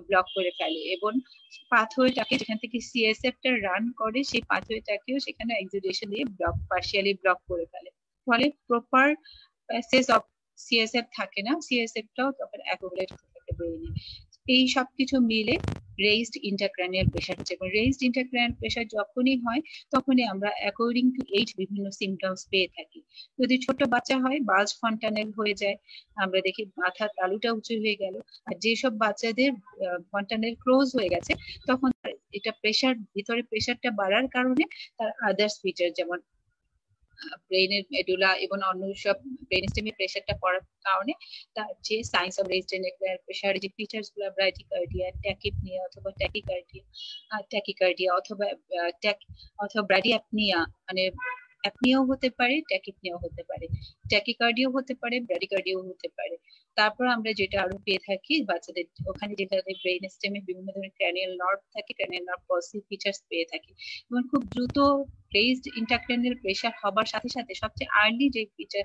ব্লক করে ফেলে এবং পাথওয়েটাকে যেখান থেকে সিএসএফ টা রান করে, সেই পাথওয়েটাকেও সেখানে এক্সিডেশন দিয়ে ব্লক পার্শিয়ালি ব্লক করে ফেলে। ফলে প্রপার প্যাসেজ অফ সিএসএফ থাকে না সিএসএফ টাও তখন অ্যাকোমোডেট হতে থাকে ব্রেইনে এই সব কিছু মিলে রেইজড ইন্টারক্রানিয়াল প্রেশার হচ্ছে। এবং রেইজড ইন্টারক্রানিয়াল প্রেশার যখনই হয়, তখনই আমরা অ্যাকর্ডিং টু এইজ বিভিন্ন সিমটমস পেয়ে থাকি। যদি ছোট বাচ্চা হয় বাজ ফন্টানেল হয়ে যায়, আমরা দেখি মাথার তালুটা উঁচু হয়ে গেল, আর যেসব বাচ্চাদের ফন্টানেল ক্লোজ হয়ে গেছে, তখন এটা প্রেশার ভিতরে প্রেশারটা বাড়ার কারণে তার আদার্স ফিচার যেমন ব্রেনের মেডুলা এবং অন্য সব ব্রেন স্টেমে প্রেশারটা পড়ার কারণে তার যে সাইন্স অফ রেজিস্ট্যান্ট প্রেশার যে ফিচার্সগুলো ব্রাইটিকার্ডিয়া ট্যাকিপনিয়া অথবা ট্যাকিকার্ডিয়া ট্যাকিকার্ডিয়া অথবা ট্যাক অথবা ব্র্যাডিঅ্যাপনিয়া মানে অ্যাপনিয়াও হতে পারে ট্যাকিপনিয়াও হতে পারে। ট্যাকিকার্ডিও হতে পারে ব্র্যাডিকার্ডিও হতে পারে। তারপর আমরা যেটা আরও পেয়ে থাকি বাচ্চাদের, ওখানে যেটা ব্রেন স্টেমে বিভিন্ন ধরনের ক্র্যানিয়াল নার্ভ থাকে ক্র্যানিয়াল নার্ভ পজিটিভ ফিচার্স পেয়ে থাকি। এবং খুব দ্রুত রেজড ইন্টারক্রেনিয়াল প্রেশার হবার সাথে সাথে সবচেয়ে আর্লি যে ফিচার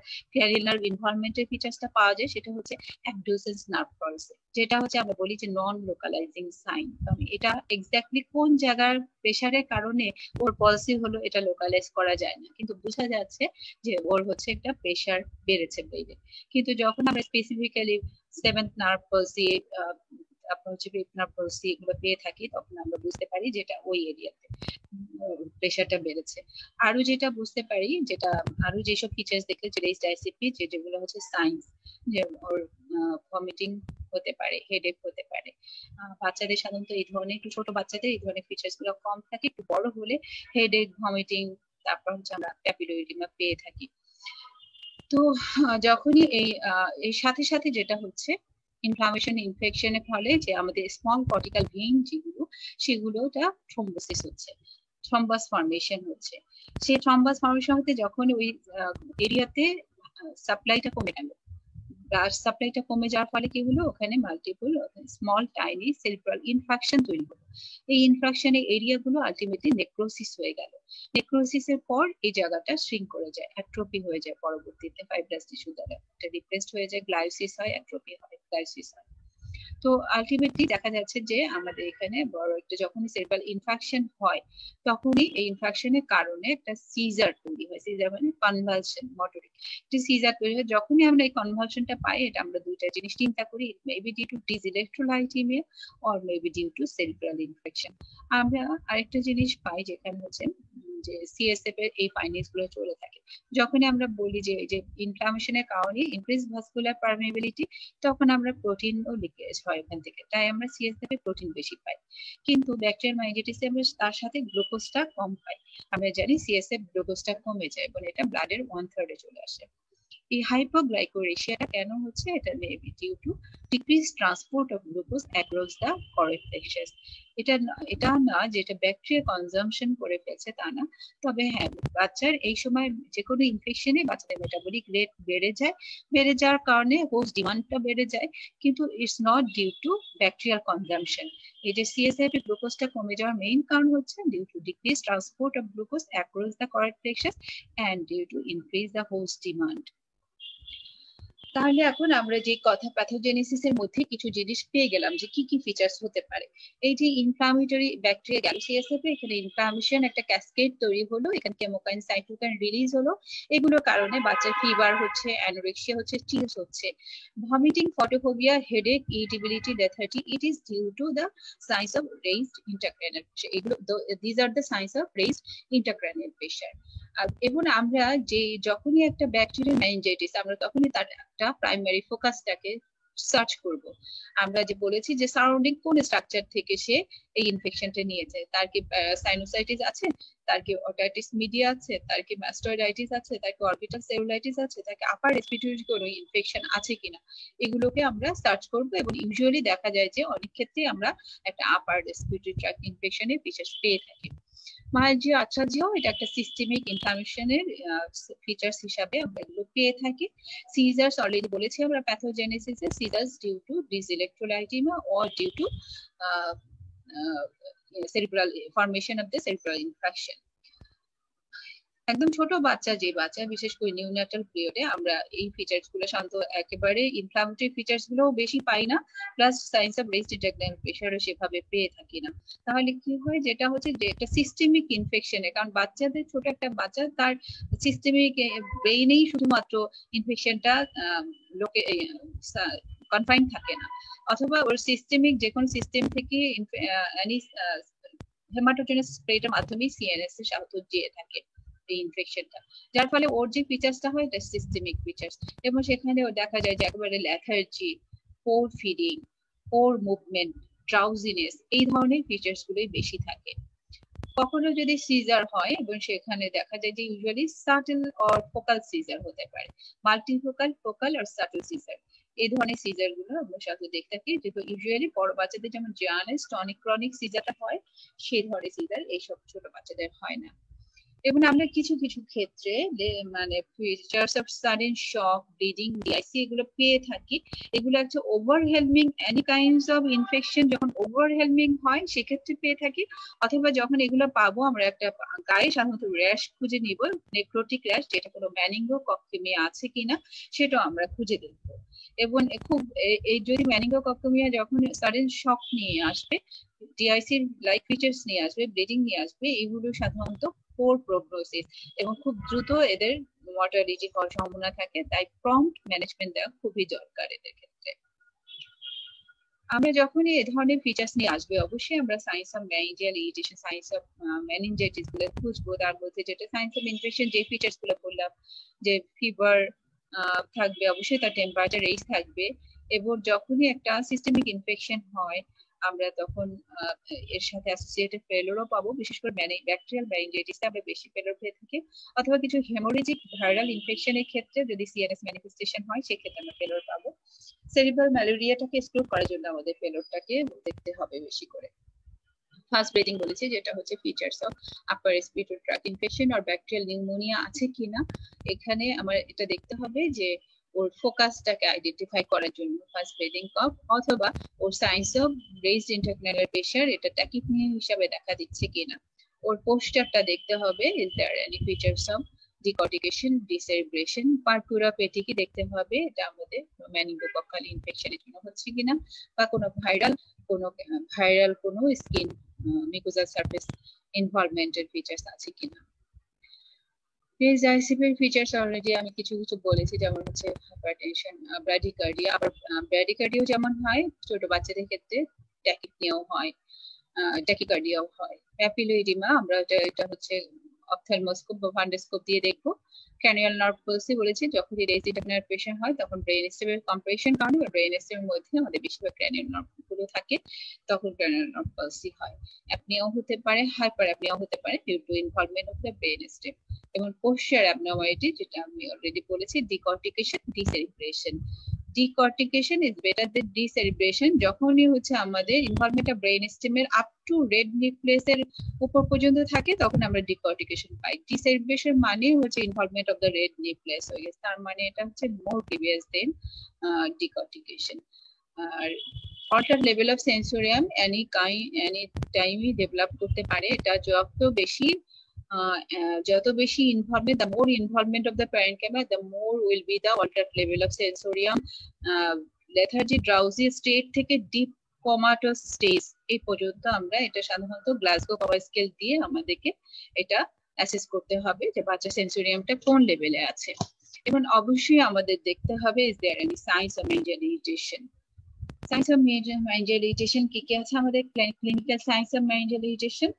নার্ভ ইনভলভমেন্টের ফিচার্সটা পাওয়া যায় সেটা হচ্ছে অ্যাবডুসেন্স নার্ভ পলসে যেটা হচ্ছে আমরা বলি যে নন লোকালাইজিং সাইন কারণ এটা এক্স্যাক্টলি কোন জায়গার প্রেশারের কারণে ওর পলসি হলো এটা লোকালাইজ করা যায় না, কিন্তু বোঝা যাচ্ছে যে ওর হচ্ছে একটা প্রেশার বেড়েছে ব্রেইনে কিন্তু যখন আমরা স্পেসিফিক্যালি সেভেন্থ নার্ভ পলসি আপনার হচ্ছে পেপনার পলসি এগুলো পেয়ে থাকি, তখন আমরা বুঝতে পারি যেটা ওই এরিয়াতে প্রেশারটা বেড়েছে। আরও যেটা বুঝতে পারি, যেটা আরও যেসব ফিচার্স দেখলে যে রেস ডাইসিপি যেগুলো হচ্ছে সাইন্স যে ওর ভমিটিং হতে পারে হেডেক হতে পারে। বাচ্চাদের সাধারণত এই ধরনের, একটু ছোট বাচ্চাদের এই ধরনের ফিচার্সগুলো কম থাকে, একটু বড় হলে হেডেক ভমিটিং তারপর হচ্ছে আমরা প্যাপিলোইডিমা পেয়ে থাকি। তো যখনই এই এর সাথে সাথে যেটা হচ্ছে ইনফ্লামেশন ইনফেকশনের ফলে যে আমাদের স্মল কর্টিক্যাল ভেইন যেগুলো সেগুলোটা থ্রম্বোসিস হচ্ছে থ্রম্বাস ফর্মেশন হচ্ছে। সেই থ্রম্বাস ফর্মেশন হতে যখন ওই এরিয়াতে সাপ্লাইটা কমে গেল ব্লাড সাপ্লাইটা কমে যাওয়ার ফলে কি হলো? ওখানে multiple small tiny cerebral infarction তৈরি হলো। এই ইনফ্রাকশনের এরিয়াগুলো আলটিমেটলি নেক্রোসিস হয়ে গেল। নেক্রোসিসের পর এই জায়গাটা শ্রিঙ্ক করে যায় অ্যাট্রোপি হয়ে যায় পরবর্তীতে ফাইব্রাস টিস্যু দ্বারা। এটা রিপ্লেসড হয়ে যায় গ্লাইসিস হয় অ্যাট্রোপি হয় গ্লাইসিস হয়। তো আলটিমেটলি দেখা যাচ্ছে যে আমাদের এখানে বড় একটা যখনই সেরিব্রাল ইনফেকশন হয়, তখনই এই ইনফেকশনের কারণে একটা সিজার তৈরি হয়। সিজার মানে কনভালশন মোটরিক যে সিজার তৈরি হয়, যখনই আমরা এই কনভালশনটা পাই, এটা আমরা দুইটা জিনিস চিন্তা করি। Maybe due to dyselectrolytaemia or maybe due to cerebral infection আমরা আরেকটা জিনিস পাই যেখানে হচ্ছে যে সিএসএফ এর এই ফাইন্ডিংসগুলো চলে থাকে। যখনই আমরা বলি যে যে ইনফ্লামেশনের কারণে ইনক্রিজ ভাস্কুলার পারমেবিলিটি তখন আমরা প্রোটিন ও লিকেজ হয় ওখান থেকে। তাই আমরা সিএসএফ এ প্রোটিন বেশি পাই। কিন্তু ব্যাকটেরিয়াল মাইজেটিসে আমরা তার সাথে গ্লুকোজটা কম পাই। আমরা জানি সিএসএফ গ্লুকোজটা কমে যায় বলে এটা ব্লাডের ওয়ান থার্ডে চলে আসে। এই হাইপোগ্লাইকোরেশিয়াটা কেন হচ্ছে? এটা maybe due to decrease transport of glucose across the করেক্টেক্সেস এটা এটা না যে এটা ব্যাকটেরিয়া কনজাম্পশন করে ফেলছে তা না। তবে হ্যাঁ বাচ্চার এই সময় যে কোনো ইনফেকশনে বাচ্চাদের মেটাবলিক রেট বেড়ে যায়। বেড়ে যাওয়ার কারণে হোস্ট ডিমান্ডটা বেড়ে যায়। কিন্তু it's not due to bacterial consumption এই যে সিএসআইপ গ্লুকোজটা কমে যাওয়ার মেইন কারণ হচ্ছে due to decrease transport of glucose across the করেক্টেক্সেস and due to increase the host demand তাহলে এখন আমরা যে কথা প্যাথোজেনেসিসের মধ্যে কিছু জিনিস পেয়ে গেলাম যে কি কি ফিচার্স হতে পারে। এই যে ইনফ্লামেটরি ব্যাকটেরিয়া গেল সিএসএফ এখানে ইনফ্লামেশন একটা ক্যাসকেড তৈরি হলো, এখানে কেমোকাইন সাইটোকাইন রিলিজ হলো। এগুলোর কারণে বাচ্চার ফিভার হচ্ছে অ্যানোরেক্সিয়া হচ্ছে চিলস হচ্ছে। Vomiting photophobia headache irritability lethargy it is due to the signs of raised intracranial pressure এগুলো these are the signs of raised intracranial pressure এবং আমরা যে, যখনই একটা ব্যাকটেরিয়াল মেনিনজাইটিস আমরা তখনই তার একটা প্রাইমারি ফোকাসটাকে সার্চ করব। আমরা যে বলেছি যে সারাউন্ডিং কোন স্ট্রাকচার থেকে সে এই ইনফেকশনটা নিয়েছে তার কি সাইনোসাইটিস আছে, তার কি অটাইটিস মিডিয়া আছে, তার কি ম্যাস্টোইডাইটিস আছে, তার কি অরবিটাল সেলুলাইটিস আছে, তার কি আপার রেসপিরেটরি কোনো ইনফেকশন আছে কিনা, এগুলোকে আমরা সার্চ করব এবং ইউজুয়ালি দেখা যায় যে অনেক ক্ষেত্রে আমরা একটা আপার রেসপিরেটরি ট্র্যাক ইনফেকশনের ফিচার্স পেয়ে থাকি। মায়াজিও আট্রাজিও এটা একটা সিস্টেমিক ইনফ্লামেশনের ফিচার্স হিসাবে আমরা এগুলো পেয়ে থাকি। সিজার্স অলরেডি বলেছি আমরা প্যাথোজেনেসিসে seizures due to dyselectrolytaemia or due to cerebral formation of the cerebral infection একদম ছোট বাচ্চা যে বাচ্চা, বিশেষ করে নিউনাটাল পিরিয়ডে আমরা এই ফিচার্সগুলো শান্ত একেবারে ইনফ্লামেটরি ফিচার্সগুলো বেশি পাই না plus signs of raised internal প্রেশারও সেভাবে পেয়ে থাকি না। তাহলে কি হয়? যেটা হচ্ছে যে একটা সিস্টেমিক ইনফেকশনে কারণ বাচ্চাদের ছোট একটা বাচ্চা, তার সিস্টেমিক ব্রেইনেই শুধুমাত্র ইনফেকশনটা লোকে কনফাইন থাকে না। অথবা ওর সিস্টেমিক যে কোনো সিস্টেম থেকে হেমাটোজেনাস স্প্রেটার মাধ্যমে সিএনএস এর সাহায্য দিয়ে থাকে। এই ইনফেকশনটা যার ফলে ওর যে ফিচার্সটা হয় এটা সিস্টেমিক ফিচার্স এবং সেখানে দেখা যায় যে একেবারে lethargy poor feeding poor movement drowsiness এই ধরনের ফিচার্স গুলোই বেশি থাকে। কখনো যদি সিজার হয়, এবং সেখানে দেখা যায় যে usually subtle or focal seizure হতে পারে। মাল্টিফোকাল ফোকাল ফোকাল আর সাটেল সিজার এই ধরনের সিজারগুলো আমরা সাথে দেখতে থাকি যেহেতু ইউজুয়ালি বড় বাচ্চাদের যেমন জায়ানেস টনিক ক্রনিক সিজারটা হয়, সেই ধরনের সিজার এইসব ছোট বাচ্চাদের হয় না। এবং আমরা কিছু কিছু ক্ষেত্রে মানে features of sudden shock bleeding DIC এগুলো পেয়ে থাকি। এগুলো একটা overwhelming any kinds of infection যখন ওভারহেলমিং হয়, সেক্ষেত্রে পেয়ে থাকি। অথবা যখন এগুলো পাবো, আমরা একটা গায়ে সাধারণত র্যাশ খুঁজে নিব নেক্রোটিক র্যাশ যেটা কোনো ম্যানিঙ্গো কক্ষেমিয়া আছে কিনা, সেটাও আমরা খুঁজে দেখব। এবং খুব এই যদি ম্যানিঙ্গো কক্ষমিয়া যখন সাডেন শক নিয়ে আসবে ডিআইসির লাইক ফিচার্স নিয়ে আসবে ব্লিডিং নিয়ে আসবে, এগুলো সাধারণত পোর প্রোগ্নোসিস এবং খুব দ্রুত এদের মর্টালিটি হওয়ার সম্ভাবনা থাকে, তাই প্রম্পট ম্যানেজমেন্ট দেওয়া খুবই দরকার এদের ক্ষেত্রে। আমরা যখনই এ ধরনের ফিচার্স নিয়ে আসবে, অবশ্যই আমরা signs of meningeal irritation signs of ম্যানিনজাইটিসগুলো খুঁজবো। তার মধ্যে যেটা সায়েন্স অফ ইনফেকশন যে ফিচার্সগুলো বললাম, যে ফিভার থাকবে, অবশ্যই তার টেম্পারেচার রেঞ্জ থাকবে এবং যখনই একটা সিস্টেমিক ইনফেকশন হয় আমরা তখন এর সাথে অ্যাসোসিয়েটেড ফেলোরও পাবো, বিশেষ করে ব্যাকটেরিয়াল ম্যানিনজাইটিসে আমরা বেশি ফেলোর পেয়ে থাকি, অথবা কিছু হেমোরেজিক ভাইরাল ইনফেকশনের ক্ষেত্রে যদি সিএনএস ম্যানিফেস্টেশন হয়, সেক্ষেত্রে আমরা ফেলোর পাবো। সেরিব্রাল ম্যালেরিয়াটাকে এক্সক্লুড করার জন্য আমাদের ফেলোরটাকে দেখতে হবে বেশি করে। ফার্স্ট ব্রিডিং বলেছি, যেটা হচ্ছে features of upper respiratory tract infection R bacterial pneumonia আছে কিনা, এখানে আমার এটা দেখতে হবে যে ওর ফোকাসটাকে আইডেন্টিফাই করার জন্য ফার্স্ট ব্রিডিং কফ অথবা ওর signs of raised internal pressure এটা ট্যাকিপনিয়া হিসাবে দেখা দিচ্ছে কিনা। ওর পোস্টারটা দেখতে হবে is there any features of decortication decerebration purpura petechiae দেখতে হবে, এটা আমাদের ম্যানিঙ্গোকক্কাল ইনফেকশনের জন্য হচ্ছে কিনা, বা কোনো ভাইরাল কোনো ভাইরাল কোনো স্কিন মিকোজাল সারফেস ইনভলভমেন্টের ফিচার্স আছে কিনা। পেজ আইসিপির ফিচার্স অলরেডি আমি কিছু কিছু বলেছি, যেমন হচ্ছে হাইপারটেনশন ব্র্যাডিকার্ডিয়া আবার ব্র্যাডিকার্ডিও যেমন হয়, ছোট বাচ্চাদের ক্ষেত্রে ট্যাকিপনিয়াও হয় ট্যাকিকার্ডিয়াও হয়। প্যাপিলোইডিমা আমরা এটা হচ্ছে অপথ্যালমোস্কোপ বা ফান্ডোস্কোপ দিয়ে দেখব। ক্যানিয়াল নার্ভ পলসি বলেছি যখন রেজ ইন্টারনাল প্রেশার হয়, তখন ব্রেন স্টেমের কম্প্রেশন কারণে বা ব্রেন স্টেমের মধ্যে আমাদের বেশিরভাগ ক্যানিয়াল নার্ভগুলো থাকে, তখন ক্যানিয়াল নার্ভ পলসি হয়। অ্যাপনিয়াও হতে পারে হাইপার অ্যাপনিয়াও হতে পারে due to involvement of the brain stem এবং পোস্টার অ্যাবনর্মালিটি যেটা আমি অলরেডি বলেছি decortication decerebration decortication is better than decerebration যখনই হচ্ছে আমাদের ইনভলভমেন্ট অফ ব্রেন স্টেমের আপ টু রেড নিউক্লিয়াসের উপর পর্যন্ত থাকে, তখন আমরা ডিকর্টিকেশন পাই। ডিসেরিব্রেশন মানে হচ্ছে involvement of the red nucleus হয়ে গেছে তার মানে এটা হচ্ছে more previous then decortication R altered level of sensorium any chi any টাইমই ডেভেলপ করতে পারে, এটা যত বেশি যত বেশি involvement the more involvement of the camera the more will be the altered level of sensorium lethargy drowsy state থেকে deep comatose stage এই পর্যন্ত আমরা এটা সাধারণত গ্লাসগো পাওয়ার স্কেল দিয়ে আমাদেরকে এটা অ্যাসেস করতে হবে যে বাচ্চা সেন্সোরিয়ামটা কোন লেভেলে আছে। এবং অবশ্যই আমাদের দেখতে হবে is there any signs of meningeal irritation signs of meningeal irritation কি কি আছে আমাদের clinical signs of meningeal irritation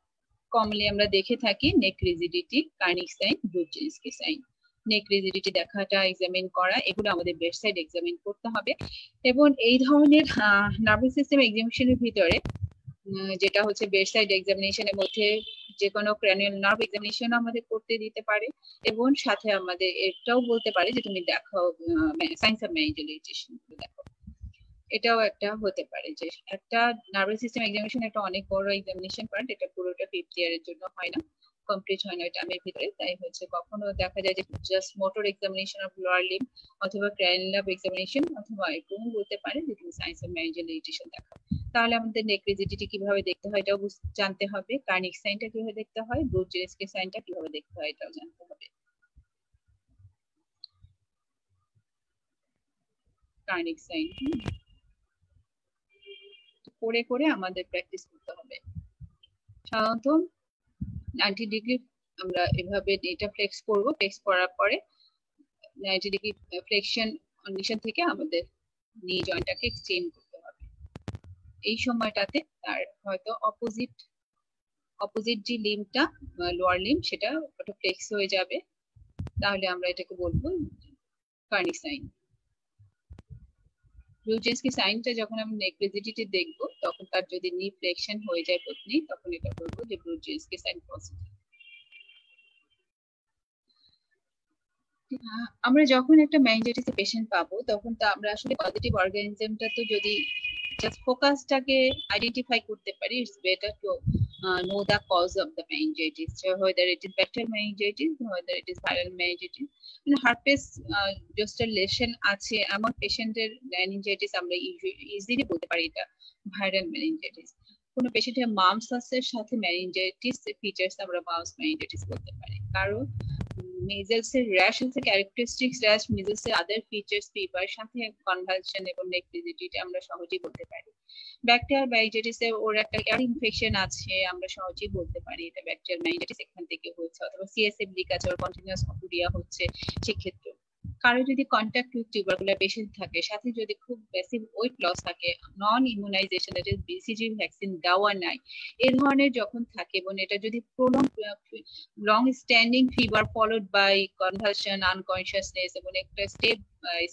commonly আমরা দেখে থাকি neck rigidity Kernig sign Brudzinski sign neck rigidity দেখাটা এক্সামিন করা, এগুলো আমাদের বেডসাইড এক্সামিন করতে হবে। এবং এই ধরনের নার্ভাস সিস্টেম এক্সামিনেশনের ভিতরে যেটা হচ্ছে বেডসাইড এক্সামিনেশনের মধ্যে যে কোনো ক্র্যানিয়াল নার্ভ এক্সামিনেশন আমাদের করতে দিতে পারে। এবং সাথে আমাদের এটাও বলতে পারে যে তুমি দেখো সায়েন্স অফ ম্যানেজালিটেশন দেখো। এটাও একটা হতে পারে যে একটা নার্ভাস সিস্টেম এক্সামিনেশন একটা অনেক বড় এক্সামিনেশন পার্ট এটা পুরোটা ফিফথ ইয়ারের জন্য হয় না কমপ্লিট হয় না এটা আমি ভিতরে। তাই হচ্ছে কখনো দেখা যায় যে just motor examination of lower limb অথবা ক্র্যানিয়াল এক্সামিনেশন অথবা এরকম বলতে পারে যে তুমি সায়েন্স অফ ম্যানেজালিটেশন দেখো। তাহলে আমাদের নেক রিজিডিটি কীভাবে দেখতে হয় এটাও জানতে হবে কার্নিক সাইনটা কীভাবে দেখতে হয় ব্রুট ব্রুজেরিস্কে সাইনটা কীভাবে দেখতে হয় এটাও জানতে হবে। কার্নিক সাইন করে করে আমাদের প্র্যাকটিস করতে হবে। সাধারণত নাইনটি ডিগ্রি আমরা এভাবে এটা ফ্লেক্স করব। ফ্লেক্স করার পরে নাইনটি ডিগ্রি ফ্লেকশন কন্ডিশন থেকে আমাদের নি জয়েন্টটাকে এক্সচেঞ্জ করতে হবে। এই সময়টাতে তার হয়তো অপোজিট অপোজিট যে লিমটা লোয়ার লিম সেটা ফ্লেক্স হয়ে যাবে। তাহলে আমরা এটাকে বলব কার্নিক সাইন ব্লুজেন্সকি সাইনটা যখন আমরা নেগ্লিজিডিটি দেখব, তখন তার যদি নি ফ্লেকশন হয়ে যায় পত্নী, তখন এটা বলব যে ব্লুজেন্সকি সাইন পজিটিভ আমরা যখন একটা ম্যানজাইটিস পেশেন্ট পাবো, তখন তো আমরা আসলে পজিটিভ অর্গানিজমটা তো যদি জাস্ট ফোকাসটাকে আইডেন্টিফাই করতে পারি it's better to know the cause of the meningitis. So, whether it is bacterial meningitis, whether it is viral meningitis. Herpes just lesion আছে এমন পেশেন্টের মেনিনজাইটিস আমরা ইজিলি বলতে পারি এটা ভাইরাল মেনিনজাইটিস কোনো পেশেন্টের মামসাসের সাথে মেনিনজাইটিস ফিচার্স আমরা মাউস মেনিনজাইটিস বলতে পারি। কারণ মেজেলস এর র্যাশ হচ্ছে ক্যারেক্টারিস্টিক্স র্যাশ মেজেলস এর আদার ফিচার্স ফিভার সাথে কনভালশন এবং নেক্রিজিটি আমরা সহজেই বলতে পারি। ব্যাকটেরিয়াল মেনিনজাইটিস এর ওর একটা এয়ার ইনফেকশন আছে, আমরা সহজেই বলতে পারি এটা ব্যাকটেরিয়াল মেনিনজাইটিস এখান থেকে হচ্ছে অথবা সিএসএফ লিক আছে, ওর কন্টিনিউয়াস অকুরিয়া হচ্ছে সেক্ষেত্রে কারও যদি কন্ট্যাক্ট উইথ টিউবারকুলার পেশেন্ট থাকে, সাথে যদি খুব বেশি ওয়েট লস থাকে non immunisation is BCG vaccine দেওয়া নাই এই ধরনের যখন থাকে এবং এটা যদি prolong long standing fever followed by convulsion unconsciousness এবং একটা স্টেপ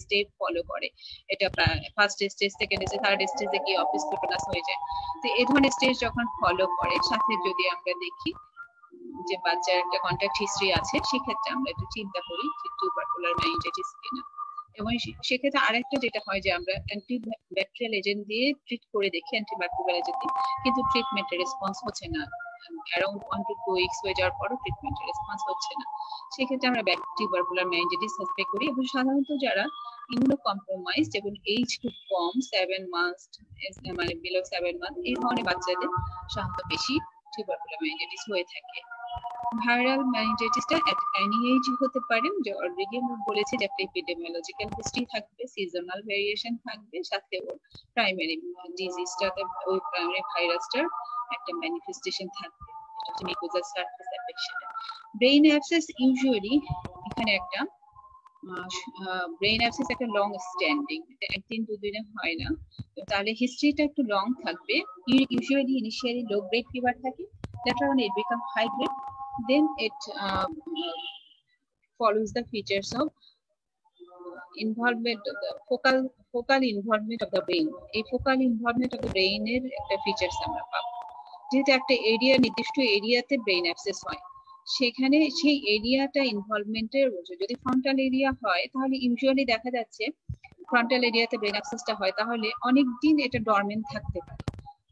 স্টেপ ফলো করে, এটা first stage second stage third স্টেজে গিয়ে অফিস হয়ে যায়। তো এই ধরনের স্টেজ যখন ফলো করে, সাথে যদি আমরা দেখি যে বাচ্চার একটা কন্ট্যাক্ট হিস্ট্রি আছে, সেক্ষেত্রে আমরা একটু চিন্তা করি যে টিউবারকুলার মেনিনজাইটিস কিনা। এবং সেক্ষেত্রে আরেকটা যেটা হয় যে আমরা অ্যান্টি ব্যাকটেরিয়াল এজেন্ট দিয়ে ট্রিট করে দেখি অ্যান্টিবায়োটিক্যাল এজেন্ট দিয়ে, কিন্তু ট্রিটমেন্টের রেসপন্স হচ্ছে না। Around one to two weeks হয়ে যাওয়ার পরও ট্রিটমেন্টের রেসপন্স হচ্ছে না। সেক্ষেত্রে আমরা টিউবারকুলার মেনিনজাইটিস সাসপেক্ট করি এবং সাধারণত যারা ইমিউনো কম্প্রোমাইজ এবং এইজ খুব কম সেভেন মান্থ মানে বিলো সেভেন মান্থ এই ধরনের বাচ্চাদের সাধারণত বেশি টিউবারকুলার মেনিনজাইটিস হয়ে থাকে। ভাইরাল মেনিনজাইটিসটা এট এনি এজ হতে পারে। যে অলরেডি আমি বলেছি যে একটা এপিডেমিওলজিক্যাল হিস্ট্রি থাকবে সিজনাল ভেরিয়েশন থাকবে, সাথে ওর প্রাইমারি ডিজিজটাতে ওই প্রাইমারি ভাইরাসটার একটা ম্যানিফেস্টেশন থাকবে। যেটা হচ্ছে surface affection brain abscess usually এখানে একটা ব্রেন অ্যাবসেন্স একটা লং স্ট্যান্ডিং একদিন দুদিনে হয় না। তাহলে হিস্ট্রিটা একটু লং থাকবে। Usually initially low grade fever থাকে later on it become the features of involvement focal involvement of the এই ফোকাল ইনভলভমেন্ট অফ ব্রেইনের একটা ফিচার্স আমরা পাবো। যেহেতু একটা এরিয়া নির্দিষ্ট এরিয়াতে ব্রেইন অ্যাবসেস হয়। সেখানে সেই এরিয়াটা ইনভলভমেন্টের যদি ফ্রন্টাল এরিয়া হয়, তাহলে ইউজুয়ালি দেখা যাচ্ছে ফ্রন্টাল এরিয়াতে ব্রেন অ্যাক্সেসটা হয়, তাহলে অনেক দিন এটা ডরমেন্ট থাকতে পারে।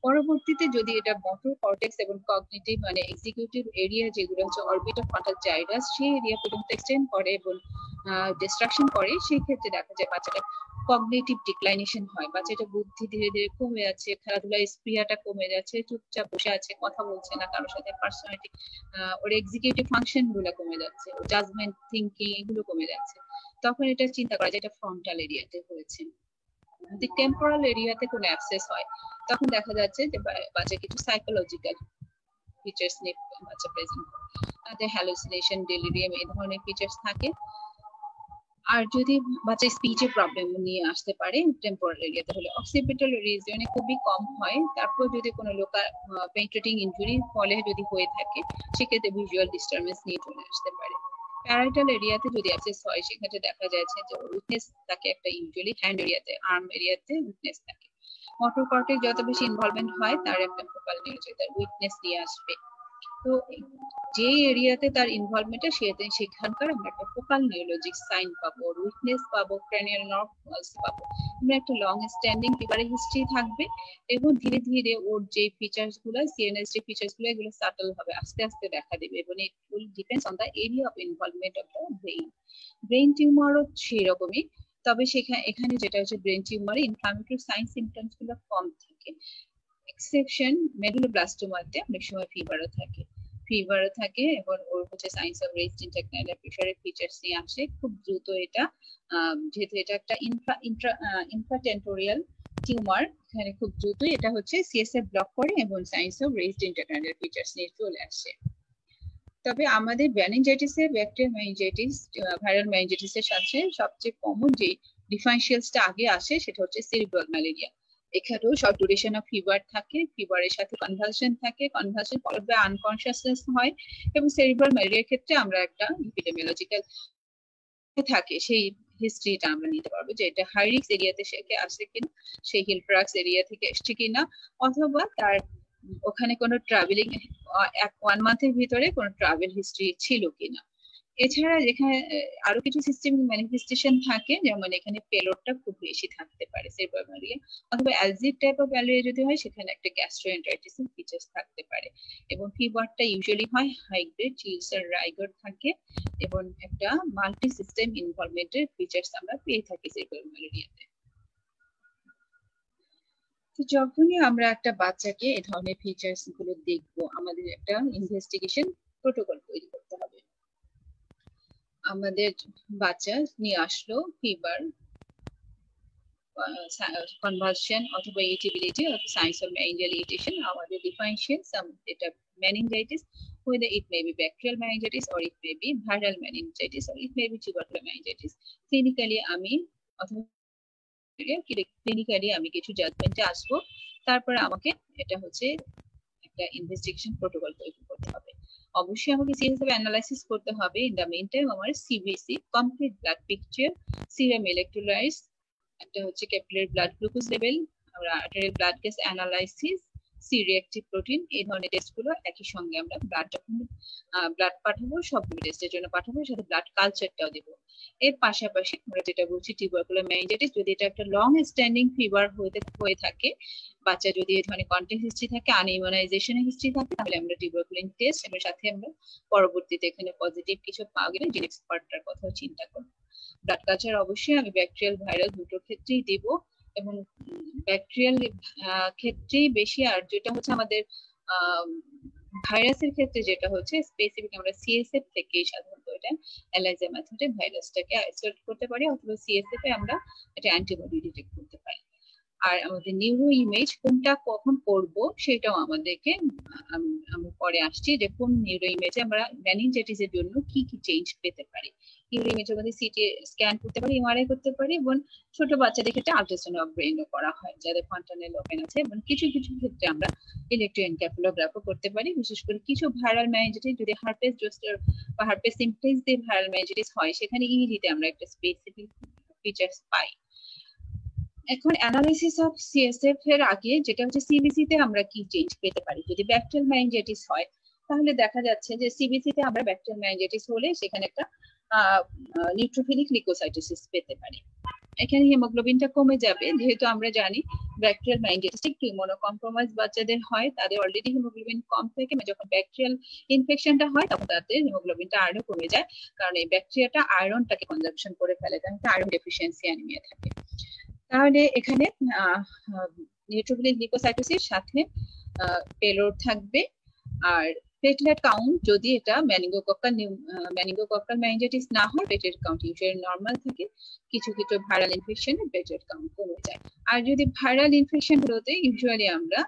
পরবর্তীতে যদি এটা মোটর কর্টেক্স এবং কগনিটিভ মানে এক্সিকিউটিভ এরিয়া যেগুলো হচ্ছে অরবিট অফ ফ্রন্টাল জাইরাস সেই এরিয়া পর্যন্ত এক্সটেন্ড করে এবং ডিস্ট্রাকশন করে, সেই ক্ষেত্রে দেখা যায় বাচ্চাটা কগনিটিভ ডিক্লাইনেশন হয়। বাচ্চাটা বুদ্ধি ধীরে ধীরে কমে যাচ্ছে, খেলাধুলায় স্প্রিয়াটা কমে যাচ্ছে, চুপচাপ বসে আছে, কথা বলছে না কারোর সাথে পার্সোনালিটি ওর এক্সিকিউটিভ ফাংশনগুলো কমে যাচ্ছে জাজমেন্ট থিঙ্কিং এগুলো কমে যাচ্ছে। তখন এটা চিন্তা করা যায় এটা ফ্রন্টাল এরিয়াতে হয়েছে। যদি টেম্পোরাল এরিয়াতে কোনো অ্যাক্সেস হয়, তখন দেখা যাচ্ছে যে বাচ্চা কিছু সাইকোলজিক্যাল ফিচার্স নিয়ে বাচ্চা প্রেজেন্ট তাদের হ্যালুসিনেশন ডেলিরিয়াম এই ধরনের ফিচার্স থাকে। আর যদি বাচ্চা স্পিচে প্রবলেম নিয়ে আসতে পারে টেম্পোরাল এরিয়াতে হলে অক্সিপিটাল রিজনে খুবই কম হয়। তারপর যদি কোনো লোকাল পেন্ট্রেটিং ইঞ্জুরির ফলে যদি হয়ে থাকে, সেক্ষেত্রে ভিজুয়াল ডিস্টারবেন্স নিয়ে চলে আসতে পারে। প্যারাইটাল এরিয়াতে যদি অ্যাক্সেস হয়, সেক্ষেত্রে দেখা যাচ্ছে যে উইকনেস থাকে একটা ইউজুয়ালি হ্যান্ড এরিয়াতে, আর্ম এরিয়াতে উইকনেস থাকে। মোটর কর্টেক যত বেশি ইনভলভমেন্ট হয়, তার একটা প্রোফাইল নিয়ে উইকনেস নিয়ে আসবে। তো যে এরিয়াতে তার ইনভলভমেন্ট সেতে সেখানকার আমরা একটা ফোকাল নিউরোলজিক সাইন পাবো উইকনেস পাবো ক্র্যানিয়াল নার্ভ পাবো। আমরা একটা লং স্ট্যান্ডিং ফিভারের হিস্ট্রি থাকবে এবং ধীরে ধীরে ওর যে ফিচার্সগুলো সিএনএস যে ফিচার্সগুলো, এগুলো সাটল হবে, আস্তে আস্তে দেখা দেবে এবং it will depends on the area of involvement of the brain brain টিউমারও সেরকমই, তবে সেখানে এখানে যেটা হচ্ছে ব্রেন টিউমারে ইনফ্লামেটরি সাইন সিমটমসগুলো কম থাকে। এক্সেপশন মেডুলোব্লাস্টোমাতে অনেক সময় ফিভারও থাকে। ফিভারও থাকে এবং ওর হচ্ছে সাইন্স অফ রেস্ট ইন্টারনাল প্রেশারের ফিচার্স নিয়ে আসে। খুব দ্রুত এটা যেহেতু এটা একটা ইনফ্রা ইন্ট্রা ইনফ্রাটেন্টোরিয়াল টিউমার এখানে খুব দ্রুতই এটা হচ্ছে সিএসএফ ব্লক করে এবং signs of raised internal features নিয়ে চলে আসে। তবে আমাদের ব্যানিনজাইটিসের ব্যাকটেরিয়াল মেনিনজাইটিস ভাইরাল মেনিনজাইটিসের সাথে সবচেয়ে কমন যে ডিফারেন্সিয়ালসটা আগে আসে, সেটা হচ্ছে সেরিব্রাল ম্যালেরিয়া এখানেও শর্ট ডিউরেশন অফ ফিভার থাকে ফিভারের সাথে কনভালশন থাকে কনভালশন ফলোড বাই আনকনসিয়াসনেস হয় এবং সেরিব্রাল ম্যালেরিয়ার ক্ষেত্রে আমরা একটা এপিডেমিওলজিক্যাল থাকে, সেই হিস্ট্রিটা আমরা নিতে পারব যে এটা হাই রিক্স এরিয়াতে থেকে আসছে কিনা সেই হিল হিলফ্রাক্স এরিয়া থেকে এসছে কিনা, অথবা তার ওখানে কোনো ট্রাভেলিং এক ওয়ান মান্থের ভিতরে কোনো ট্রাভেল হিস্ট্রি ছিল কিনা। এছাড়া যেখানে আরও কিছু সিস্টেম ম্যানিফেস্টেশন থাকে, যেমন এখানে পেলোডটা খুব বেশি থাকতে পারে সেরবাল ম্যালেরিয়া অথবা অ্যালজিভ টাইপ অফ ম্যালেরিয়া যদি হয়, সেখানে একটা গ্যাস্ট্রোএন্টারাইটিসের ফিচার্স থাকতে পারে। এবং ফিভারটা ইউজুয়ালি হয় হাই গ্রেড চিলস আর রাইগর থাকে। এবং একটা মাল্টি সিস্টেম ইনভলভমেন্টের ফিচার্স আমরা পেয়ে থাকি সেরবাল ম্যালেরিয়াতে তো যখনই আমরা একটা বাচ্চাকে এই ধরনের ফিচার্সগুলো দেখব, আমাদের একটা ইনভেস্টিগেশন প্রোটোকল তৈরি করতে হবে। আমাদের বাচ্চা নিয়ে আসলো ফিভার কনভার্সন অথবা ইরিটেবিলিটি অথবা সাইন্স অফ মেনিঞ্জাল ইরিটেশন আমাদের ডিফারেন্সিয়েট সাম এটা meningitis, whether it may be bacterial meningitis or it may be viral meningitis or it may be tubercular meningitis. Clinically আমি ক্লিনিক্যালি আমি কিছু জাজমেন্টে আসব, তারপরে আমাকে এটা হচ্ছে একটা ইনভেস্টিগেশন প্রোটোকল তৈরি করতে হবে। অবশ্যই আমাকে হিসেবে অ্যানালাইসিস করতে হবে ইন দ্য মেন টাইম আমার CBC complete blood picture serum electrolytes একটা হচ্ছে ক্যাপিলারি ব্লাড গ্লুকোজ লেভেল আমরা arterial blood gas analysis C protein এই ধরনের টেস্টগুলো একই সঙ্গে আমরা ব্লাড যখন ব্লাড পাঠাবো সবগুলো টেস্টের জন্য পাঠাবো সাথে ব্লাড কালচারটাও দেবো। এর পাশাপাশি আমরা যেটা বলছি টিউবারকুলার মেনিনজাইটিস যদি এটা একটা লং স্ট্যান্ডিং ফিভার হতে, হয়ে থাকে, বাচ্চা যদি এই ধরনের কন্টেক্ট হিস্ট্রি থাকে আনইমিউনাইজেশনের হিস্ট্রি থাকে, তাহলে আমরা টিউবারকুলিন টেস্ট এবং সাথে আমরা পরবর্তীতে এখানে পজিটিভ কিছু পাওয়া গেলে জিন এক্সপার্টটার কথাও চিন্তা করব। ব্লাড কালচার অবশ্যই আমি ব্যাকটেরিয়াল ভাইরাল দুটো ক্ষেত্রেই দিব। এবং ব্যাকটেরিয়াল ক্ষেত্রেই বেশি আর যেটা হচ্ছে আমাদের ভাইরাসের ক্ষেত্রে যেটা হচ্ছে স্পেসিফিক আমরা সিএসএফ থেকে সাধারণত এটা এলাইজা মেথডে ভাইরাসটাকে আইসোলেট করতে পারি অথবা সিএসএফ এ আমরা এটা অ্যান্টিবডি ডিটেক্ট করতে পারি। আর আমাদের নিউরো ইমেজ কোনটা কখন করব সেটাও আমাদেরকে আমরা পরে আসছি যে কোন নিউরো ইমেজে আমরা ম্যানিনজাইটিস এর জন্য কি কি চেঞ্জ পেতে পারি। নিউরো ইমেজের মধ্যে সিটি স্ক্যান করতে পারি এমআরআই করতে পারি এবং ছোট বাচ্চাদের ক্ষেত্রে আলট্রাসাউন্ড অফ ব্রেনও করা হয়, যাদের ফন্টানেল ওপেন আছে এবং কিছু কিছু ক্ষেত্রে আমরা ইলেকট্রোএনক্যাফেলোগ্রাফও করতে পারি। বিশেষ করে কিছু ভাইরাল ম্যানিনজাইটিস যদি হার্পেস জোস্টার বা হার্পেস সিমপ্লেক্স দিয়ে ভাইরাল ম্যানিনজাইটিস হয়, সেখানে ইলিতে আমরা একটা স্পেসিফিক ফিচার্স পাই। এখন অ্যানালাইসিস অফ সিএসএফ এর আগে, যেটা হচ্ছে সিবিসি তে আমরা কি চেঞ্জ পেতে পারি? যদি ব্যাকটেরিয়াল ম্যানিনজাইটিস হয়, তাহলে দেখা যাচ্ছে যে সিবিসি তে আমরা ব্যাকটেরিয়াল ম্যানিনজাইটিস হলে সেখানে একটা নিউট্রোফিলিক লিকোসাইটোসিস পেতে পারি। এখানে হিমোগ্লোবিনটা কমে যাবে, যেহেতু আমরা জানি ব্যাকটেরিয়াল ম্যানিনজাইটিস একটু ইমোনোকম্প্রোমাইজ বাচ্চাদের হয়, তাদের অলরেডি হিমোগ্লোবিন কম থাকে মানে যখন ব্যাকটেরিয়াল ইনফেকশনটা হয়, তখন তাদের হিমোগ্লোবিনটা আরও কমে যায়, কারণ এই ব্যাকটেরিয়াটা আয়রনটাকে কনজাম্পশন করে ফেলে, কারণ আয়রন ডেফিসিয়েন্সি অ্যানিমিয়া থাকে। তাহলে এখানে নিউট্রোফিলিক লিকোসাইটোসিস সাথে পেলোড থাকবে। আর প্লেটলেট কাউন্ট যদি এটা ম্যানিঙ্গোকক্কাল ম্যানিঙ্গোকক্কাল ম্যানিনজাইটিস না হয় প্লেটলেট কাউন্ট ইউজুয়ালি নর্মাল থাকে। কিছু কিছু ভাইরাল ইনফেকশনে প্লেটলেট কাউন্ট কমে যায়। আর যদি ভাইরাল ইনফেকশন গুলোতে ইউজুয়ালি আমরা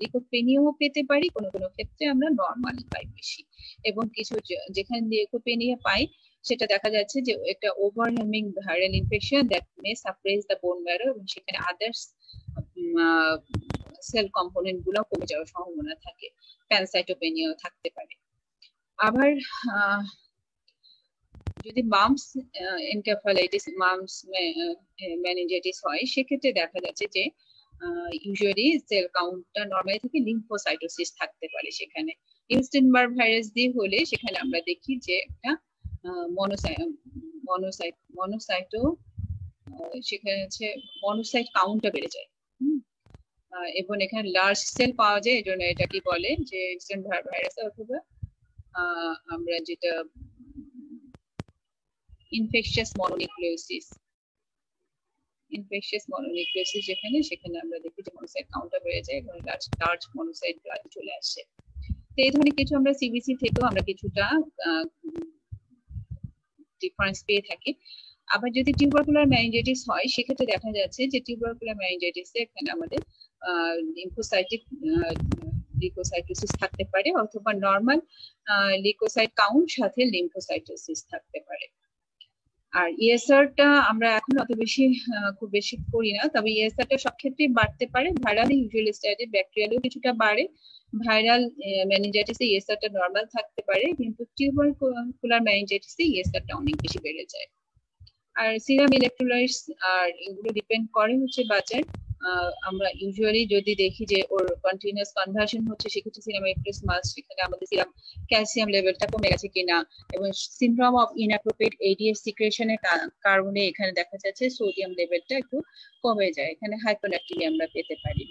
লিকোপেনিয়াও পেতে পারি। কোনো কোনো ক্ষেত্রে আমরা নর্মালি পাই বেশি। এবং কিছু যেখানে লিকোপেনিয়া পাই সেটা দেখা যাচ্ছে যে একটা overwhelming viral infection that may suppress the bone marrow এবং সেখানে আদার্স সেল কম্পোনেন্টগুলো কমে যাওয়ার সম্ভাবনা থাকে প্যানসাইটোপেনিয়াও থাকতে পারে। আবার যদি মামস এনকেফালাইটিস মামস ম্যানেজাইটিস হয়, সেক্ষেত্রে দেখা যাচ্ছে যে ইউজুয়ালি সেল কাউন্টটা নর্মালি থেকে লিম্ফোসাইটোসিস থাকতে পারে সেখানে। ইনস্টেনবার্গ ভাইরাস দিয়ে হলে সেখানে আমরা দেখি যে একটা মনোসাইট মনোসাইটো সেখানে হচ্ছে মনোসাইট কাউন্টটা বেড়ে যায়। এবং এখানে লার্জ সেল পাওয়া যায় এই জন্য এটা কি বলে? যে ভাইরাস অথবা আমরা যেটা ইনফেকশাস মনোনিউক্লিওসিস ইনফেকশাস মনোনিউক্লিওসিস যেখানে, সেখানে আমরা দেখি যে মনোসাইট কাউন্টটা বেড়ে যায় এবং লার্জ লার্জ মনোসাইট চলে আসে। তো এই ধরনের কিছু আমরা সিবিসি থেকেও আমরা কিছুটা ডিফারেন্স পেয়ে থাকি। আবার যদি টিউবারকুলার ম্যানিনজাইটিস হয়, সেক্ষেত্রে দেখা যাচ্ছে যে টিউবারকুলার ম্যানিনজাইটিস এখানে আমাদের লিম্ফোসাইটিক লিকোসাইটোসিস থাকতে পারে অথবা নর্মাল লিকোসাইট কাউন্ট সাথে লিম্ফোসাইটোসিস থাকতে পারে। আর ইএসআরটা আমরা এখন অত বেশি খুব বেশি করি না, তবে ইএসআরটা সব ক্ষেত্রেই বাড়তে পারে। ভাইরাল ইউজুয়ালি স্ট্যাটিক ব্যাকটেরিয়ালও কিছুটা বাড়ে। ভাইরাল ম্যানিনজাইটিসে ইএসআরটা নর্মাল থাকতে পারে, কিন্তু টিউবারকুলার ম্যানিনজাইটিসে ইএসআরটা অনেক বেশি বেড়ে যায়। আর সিরাম ইলেকট্রোলাইটস আর এগুলো ডিপেন্ড করে হচ্ছে বাচ্চার আমরা ইউজুয়ালি যদি দেখি যে ওর কন্টিনিউয়াস কনভার্সন হচ্ছে, সেক্ষেত্রে সিরাম ইলেকট্রোলাইটস মাস সেখানে আমাদের সিরাম ক্যালসিয়াম লেভেলটা কমে গেছে কিনা, এবং সিনড্রোম অফ ইনঅ্যাপ্রোপ্রিয়েট এডিএস সিক্রেশনের কারণে এখানে দেখা যাচ্ছে সোডিয়াম লেভেলটা একটু কমে যায়। এখানে হাইপোল্যাকটিমিয়া আমরা পেতে পারি।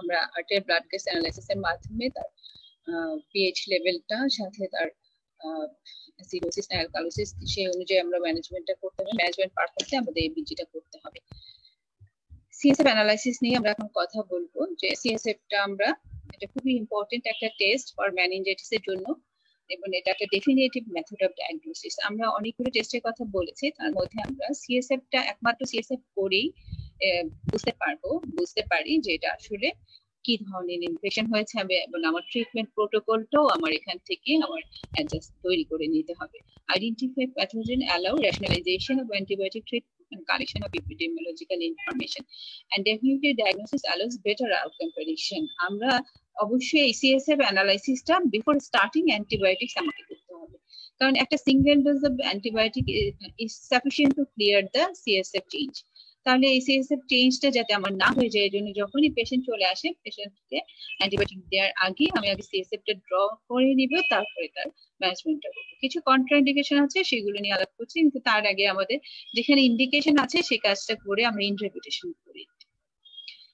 আমরা আর্টের ব্লাড গ্যাস অ্যানালাইসিসের মাধ্যমে তার পিএইচ লেভেলটা সাথে তার অ্যাসিডোসিস অ্যালকালোসিস সেই অনুযায়ী আমরা ম্যানেজমেন্টটা করতে হবে। ম্যানেজমেন্ট পারপাসে আমাদের এবিজিটা করতে হবে। সিএসএফ অ্যানালাইসিস নিয়ে আমরা এখন কথা বলব যে সিএসএফটা আমরা, এটা খুবই ইম্পর্টেন্ট একটা টেস্ট ফর ম্যানিনজাইটিসের জন্য এবং এটা একটা ডেফিনেটিভ মেথড অফ ডায়াগনোসিস আমরা অনেকগুলো টেস্টের কথা বলেছি, তার মধ্যে আমরা সিএসএফটা একমাত্র সিএসএফ করেই বুঝতে পারব, বুঝতে পারি যে এটা আসলে কি ধরনের ইনফেকশন হয়েছে আমি, এবং আমার ট্রিটমেন্ট প্রোটোকলটাও আমার এখান থেকে আমার অ্যাডজাস্ট তৈরি করে নিতে হবে। Identify pathogen allow rationalisation of antibiotic treatment collection of epidemiological information. And definitive diagnosis allows better outcome prediction. আমরা অবশ্যই এই সিএসএফ অ্যানালাইসিসটা বিফোর স্টার্টিং অ্যান্টিবায়োটিক্স আমাকে করতে হবে। কারণ একটা single dose of antibiotic is sufficient to clear the CSF change তাহলে এই সিএসএফ চেঞ্জটা যাতে আমার না হয়ে যায় জন্য যখনই পেশেন্ট চলে আসে পেশেন্টকে অ্যান্টিবায়োটিক দেওয়ার আগে আমি আগে সিএসএফটা ড্র করে নিব, তারপরে তার ম্যানেজমেন্টটা করব। কিছু কন্ট্রাইন্ডিকেশন আছে, সেগুলো নিয়ে আলাপ করছি, কিন্তু তার আগে আমাদের যেখানে ইন্ডিকেশন আছে, সেই কাজটা করে আমরা ইন্টারপ্রিটেশন করি।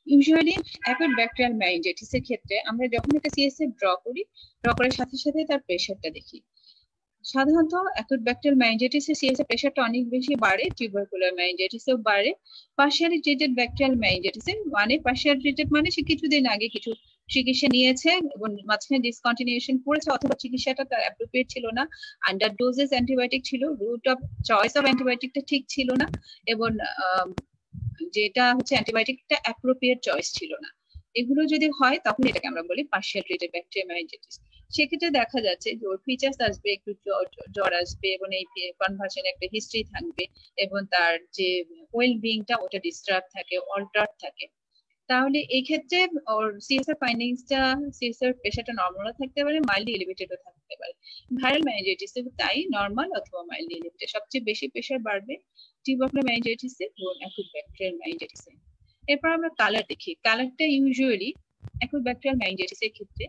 ইউজুয়ালি অ্যাকুট ব্যাকটেরিয়াল মাইন্ডাইটিস এর ক্ষেত্রে আমরা যখন একটা সিএসএফ ড্র করি ড্র করার সাথে সাথে তার প্রেশারটা দেখি। সাধারণত অ্যাকুট ব্যাকটেরিয়াল মাইন্ডাইটিসে সিএসএফ প্রেশারটা অনেক বেশি বাড়ে টিউবারকুলার মাইন্ডাইটিসেও বাড়ে। পার্শিয়ালি ট্রিটেড ব্যাকটেরিয়াল মাইন্ডাইটিসে মানে পার্শিয়াল ট্রিটেড মানে সে কিছুদিন আগে কিছু চিকিৎসা নিয়েছে এবং মাঝখানে ডিসকন্টিনিউশন করেছে অথবা চিকিৎসাটা তার অ্যাপ্রোপ্রিয়েট ছিল না। আন্ডার ডোজেস অ্যান্টিবায়োটিক ছিল রুট অফ চয়েস অফ অ্যান্টিবায়োটিকটা ঠিক ছিল না এবং যেটা হচ্ছে অ্যান্টিবায়োটিকটা অ্যাপ্রোপ্রিয়েট চয়েস ছিল না। এগুলো যদি হয়, তখন এটাকে আমরা বলি পার্শিয়াল ট্রিটেড ব্যাকটেরিয়া মাইন্ডাইটিস সেক্ষেত্রে দেখা যাচ্ছে যে ওর ফিচার্স আসবে, একটু জ্বর আসবে এবং এই কনভার্সন একটা হিস্ট্রি থাকবে এবং তার যে ওয়েল বিংটা ওটা ডিস্টার্ব থাকে অল্টার থাকে। তাহলে এই ক্ষেত্রে ওর সিএসআর ফাইন্ডিংসটা সিএসআর প্রেশারটা নর্মালও থাকতে পারে মাইল্ডলি এলিভেটেডও থাকতে পারে। ভাইরাল ম্যানেজাইটিস তাই নর্মাল অথবা মাইল্ডলি এলিভেটেড সবচেয়ে বেশি প্রেশার বাড়বে টিউবাকুলার ম্যানেজাইটিসে এবং অ্যাকুট ব্যাকটেরিয়াল ম্যানেজাইটিসে এরপর আমরা কালার দেখি। কালারটা ইউজুয়ালি অ্যাকুট ব্যাকটেরিয়াল ম্যানেজাইটিসের ক্ষেত্রে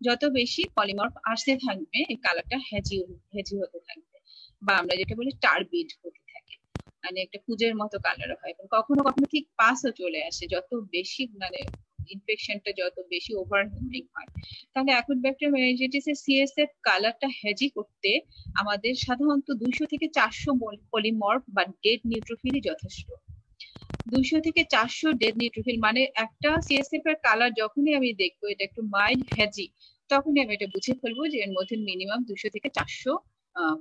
যত বেশি পলিমার্ফ আসতে থাকবে, এই কালারটা হেজি হেজি হতে থাকবে। বা আমরা যেটা বলি টার্বিড হতে থাকে। মানে একটা কুজের মতো কালার হয়। এবং কখনো কখনো ঠিক পাসও চলে আসে। যত বেশি মানে ইনফেকশনটা যত বেশি ওভারহিমিং হয়। তাহলে অ্যাকুট ব্যাকটেরিয়াল মেনিনজাইটিসের সিএসএফ কালারটা হেজি করতে আমাদের সাধারণত দুইশো থেকে চারশো পলিমর্ফ বা ডেড নিউট্রোফিলই যথেষ্ট। দুইশো থেকে চারশো ডেড নিউট্রোফিল মানে একটা সিএসএফ এর কালার যখনই আমি দেখব, এটা একটু মাইল্ড হ্যাজি তখনই আমি এটা বুঝে ফেলব যে এর মধ্যে মিনিমাম দুশো থেকে চারশো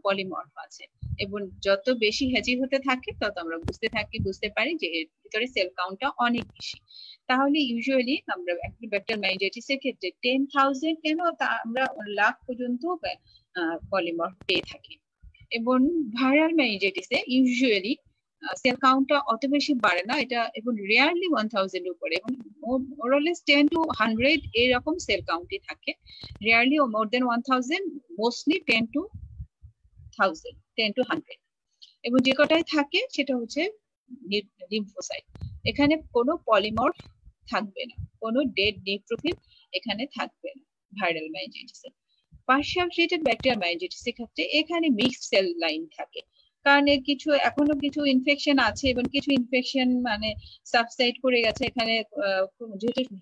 পলিমর্ফ আছে। এবং যত বেশি হ্যাজি হতে থাকে, তত আমরা বুঝতে থাকি, বুঝতে পারি যে এর ভিতরে সেল কাউন্টটা অনেক বেশি। তাহলে ইউজুয়ালি আমরা ব্যাকটেরিয়াল মাইন্ডাইটিস এর ক্ষেত্রে টেন থাউজেন্ড কেন আমরা লাখ পর্যন্ত পলিমর্ফ পেয়ে থাকি। এবং ভাইরাল মাইন্ডাইটিসে ইউজুয়ালি সেল কাউন্টটা অত বেশি বাড়ে না, এটা এবং রেয়ারলি ওয়ান থাউজেন্ড উপরে। এবং more less ten to hundred এরকম সেল কাউন্টই থাকে। Rarely more than one thousand mostly ten to thousand ten to hundred এবং যে কটাই থাকে, সেটা হচ্ছে লিম্ফোসাইট এখানে কোনো পলিমর থাকবে না, কোনো ডেড নিউট্রোফিল এখানে থাকবে না ভাইরাল মাইজেটিসে পার্শিয়াল ট্রিটেড ব্যাকটেরিয়াল মাইজেটিসের ক্ষেত্রে এখানে মিক্সড সেল লাইন থাকে। কারণ এর কিছু এখনও কিছু ইনফেকশন আছে এবং কিছু ইনফেকশন মানে সাবসাইড করে গেছে। এখানে যেহেতু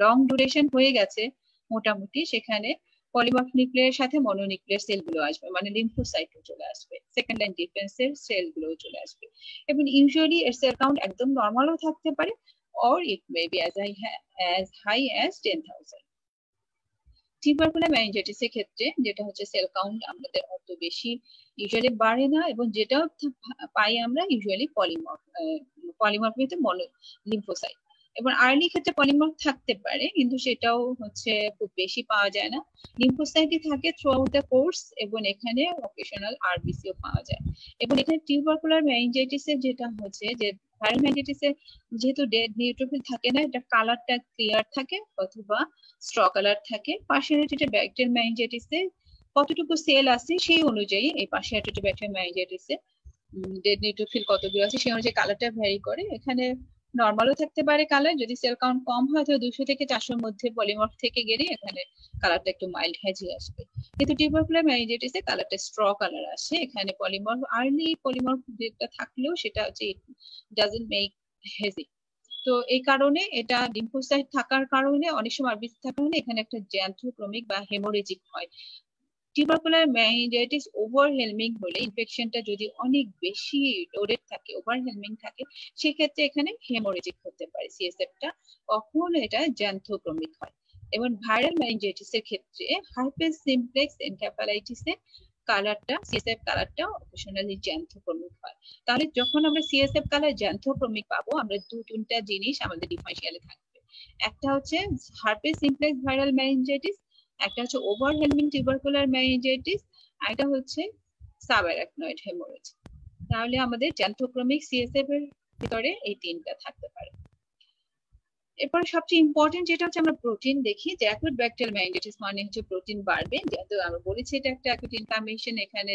লং ডিউরেশন হয়ে গেছে মোটামুটি সেখানে পলিমার্ফ নিউক্লিয়ার সাথে মনোনিউক্লিয়ার সেলগুলো আসবে মানে লিম্ফোসাইটও চলে আসবে সেকেন্ড লাইন ডিফেন্সের সেলগুলো চলে আসবে। এবং ইউজুয়ালি এর সেল কাউন্ট একদম নর্মালও থাকতে পারে or it may be as high as high as 10,000 tubercular meningitis এর ক্ষেত্রে যেটা হচ্ছে সেল কাউন্ট আমাদের অত বেশি ইউজুয়ালি বাড়ে না এবং যেটা পাই আমরা ইউজুয়ালি পলিমর পলিমর্ফ বলতে মনো লিম্ফোসাইট এবং আর্লি ক্ষেত্রে পলিমর্ফ থাকতে পারে, কিন্তু সেটাও হচ্ছে খুব বেশি পাওয়া যায় না। লিম্ফোসাইটই থাকে থ্রু আউট দ্য কোর্স এবং এখানে অকেশনাল আরবিসিও পাওয়া যায়। এবং এখানে টিউবারকুলার ম্যানিনজাইটিসের যেটা হচ্ছে যে ভাইরাল ম্যানিনজাইটিসে যেহেতু ডেড নিউট্রোফিল থাকে না, এটা কালারটা ক্লিয়ার থাকে অথবা স্ট্র কালার থাকে। পার্সিয়ালিটিতে ব্যাকটেরিয়াল ম্যানিনজাইটিসে কতটুকু সেল আছে সেই অনুযায়ী এই পার্সিয়ালিটিতে ব্যাকটেরিয়াল ম্যানিনজাইটিসে ডেড নিউট্রোফিল কতগুলো আছে সেই অনুযায়ী কালারটা ভ্যারি করে। এখানে নর্মালও থাকতে পারে কালার যদি সেল কাউন্ট কম হয় তাহলে দুশো থেকে চারশোর মধ্যে পলিমর্ফ থেকে গেলে এখানে কালারটা একটু মাইল্ড হ্যাজি আসবে। কিন্তু টিউবারকুলার ম্যানিজেটিসে কালারটা স্ট্র কালার আসে, এখানে পলিমর্ফ আর্লি পলিমর্ফ যেটা থাকলেও সেটা হচ্ছে ডাজেন্ট মেক হেজি তো এই কারণে এটা লিম্ফোসাইট থাকার কারণে, অনেক সময় আরবিসি থাকার কারণে এখানে একটা জ্যান্থ্রোক্রমিক বা হেমোরেজিক হয়। টিউবারকুলার ম্যানিজাইটিস ওভারহেলমিং হলে ইনফেকশনটা যদি অনেক বেশি লোডেড থাকে ওভারহেলমিং থাকে, সেক্ষেত্রে এখানে হেমোরেজিক হতে পারে সিএসএফটা কখন এটা জ্যান্থোক্রমিক হয়? এবং ভাইরাল ম্যানিজাইটিস এর ক্ষেত্রে হাইপেস সিমপ্লেক্স এনকেফালাইটিসে কালারটা সিএসএফ কালারটা অপশনালি জ্যান্থোক্রমিক হয়। তাহলে যখন আমরা সিএসএফ কালার জ্যান্থোক্রমিক পাবো, আমরা দু তিনটা জিনিস আমাদের ডিফারেন্সিয়ালে থাকবে। একটা হচ্ছে হার্পেস সিমপ্লেক্স ভাইরাল ম্যানিজাইটিস একটা হচ্ছে ওভারহেলমিং টিউবারকুলার মেনিনজাইটিস আর একটা হচ্ছে সাবঅ্যারাকনয়েড হেমোরেজ তাহলে আমাদের জ্যান্থোক্রমিক সিএসএফ এর ভিতরে এই তিনটা থাকতে পারে। এরপর সবচেয়ে ইম্পর্টেন্ট যেটা হচ্ছে আমরা প্রোটিন দেখি, যে অ্যাকুট ব্যাকটেরিয়াল ম্যাঙ্গাইটিস মানে হচ্ছে প্রোটিন বাড়বে। যেহেতু আমরা বলেছি এটা একটা অ্যাকুট ইনফ্লামেশন এখানে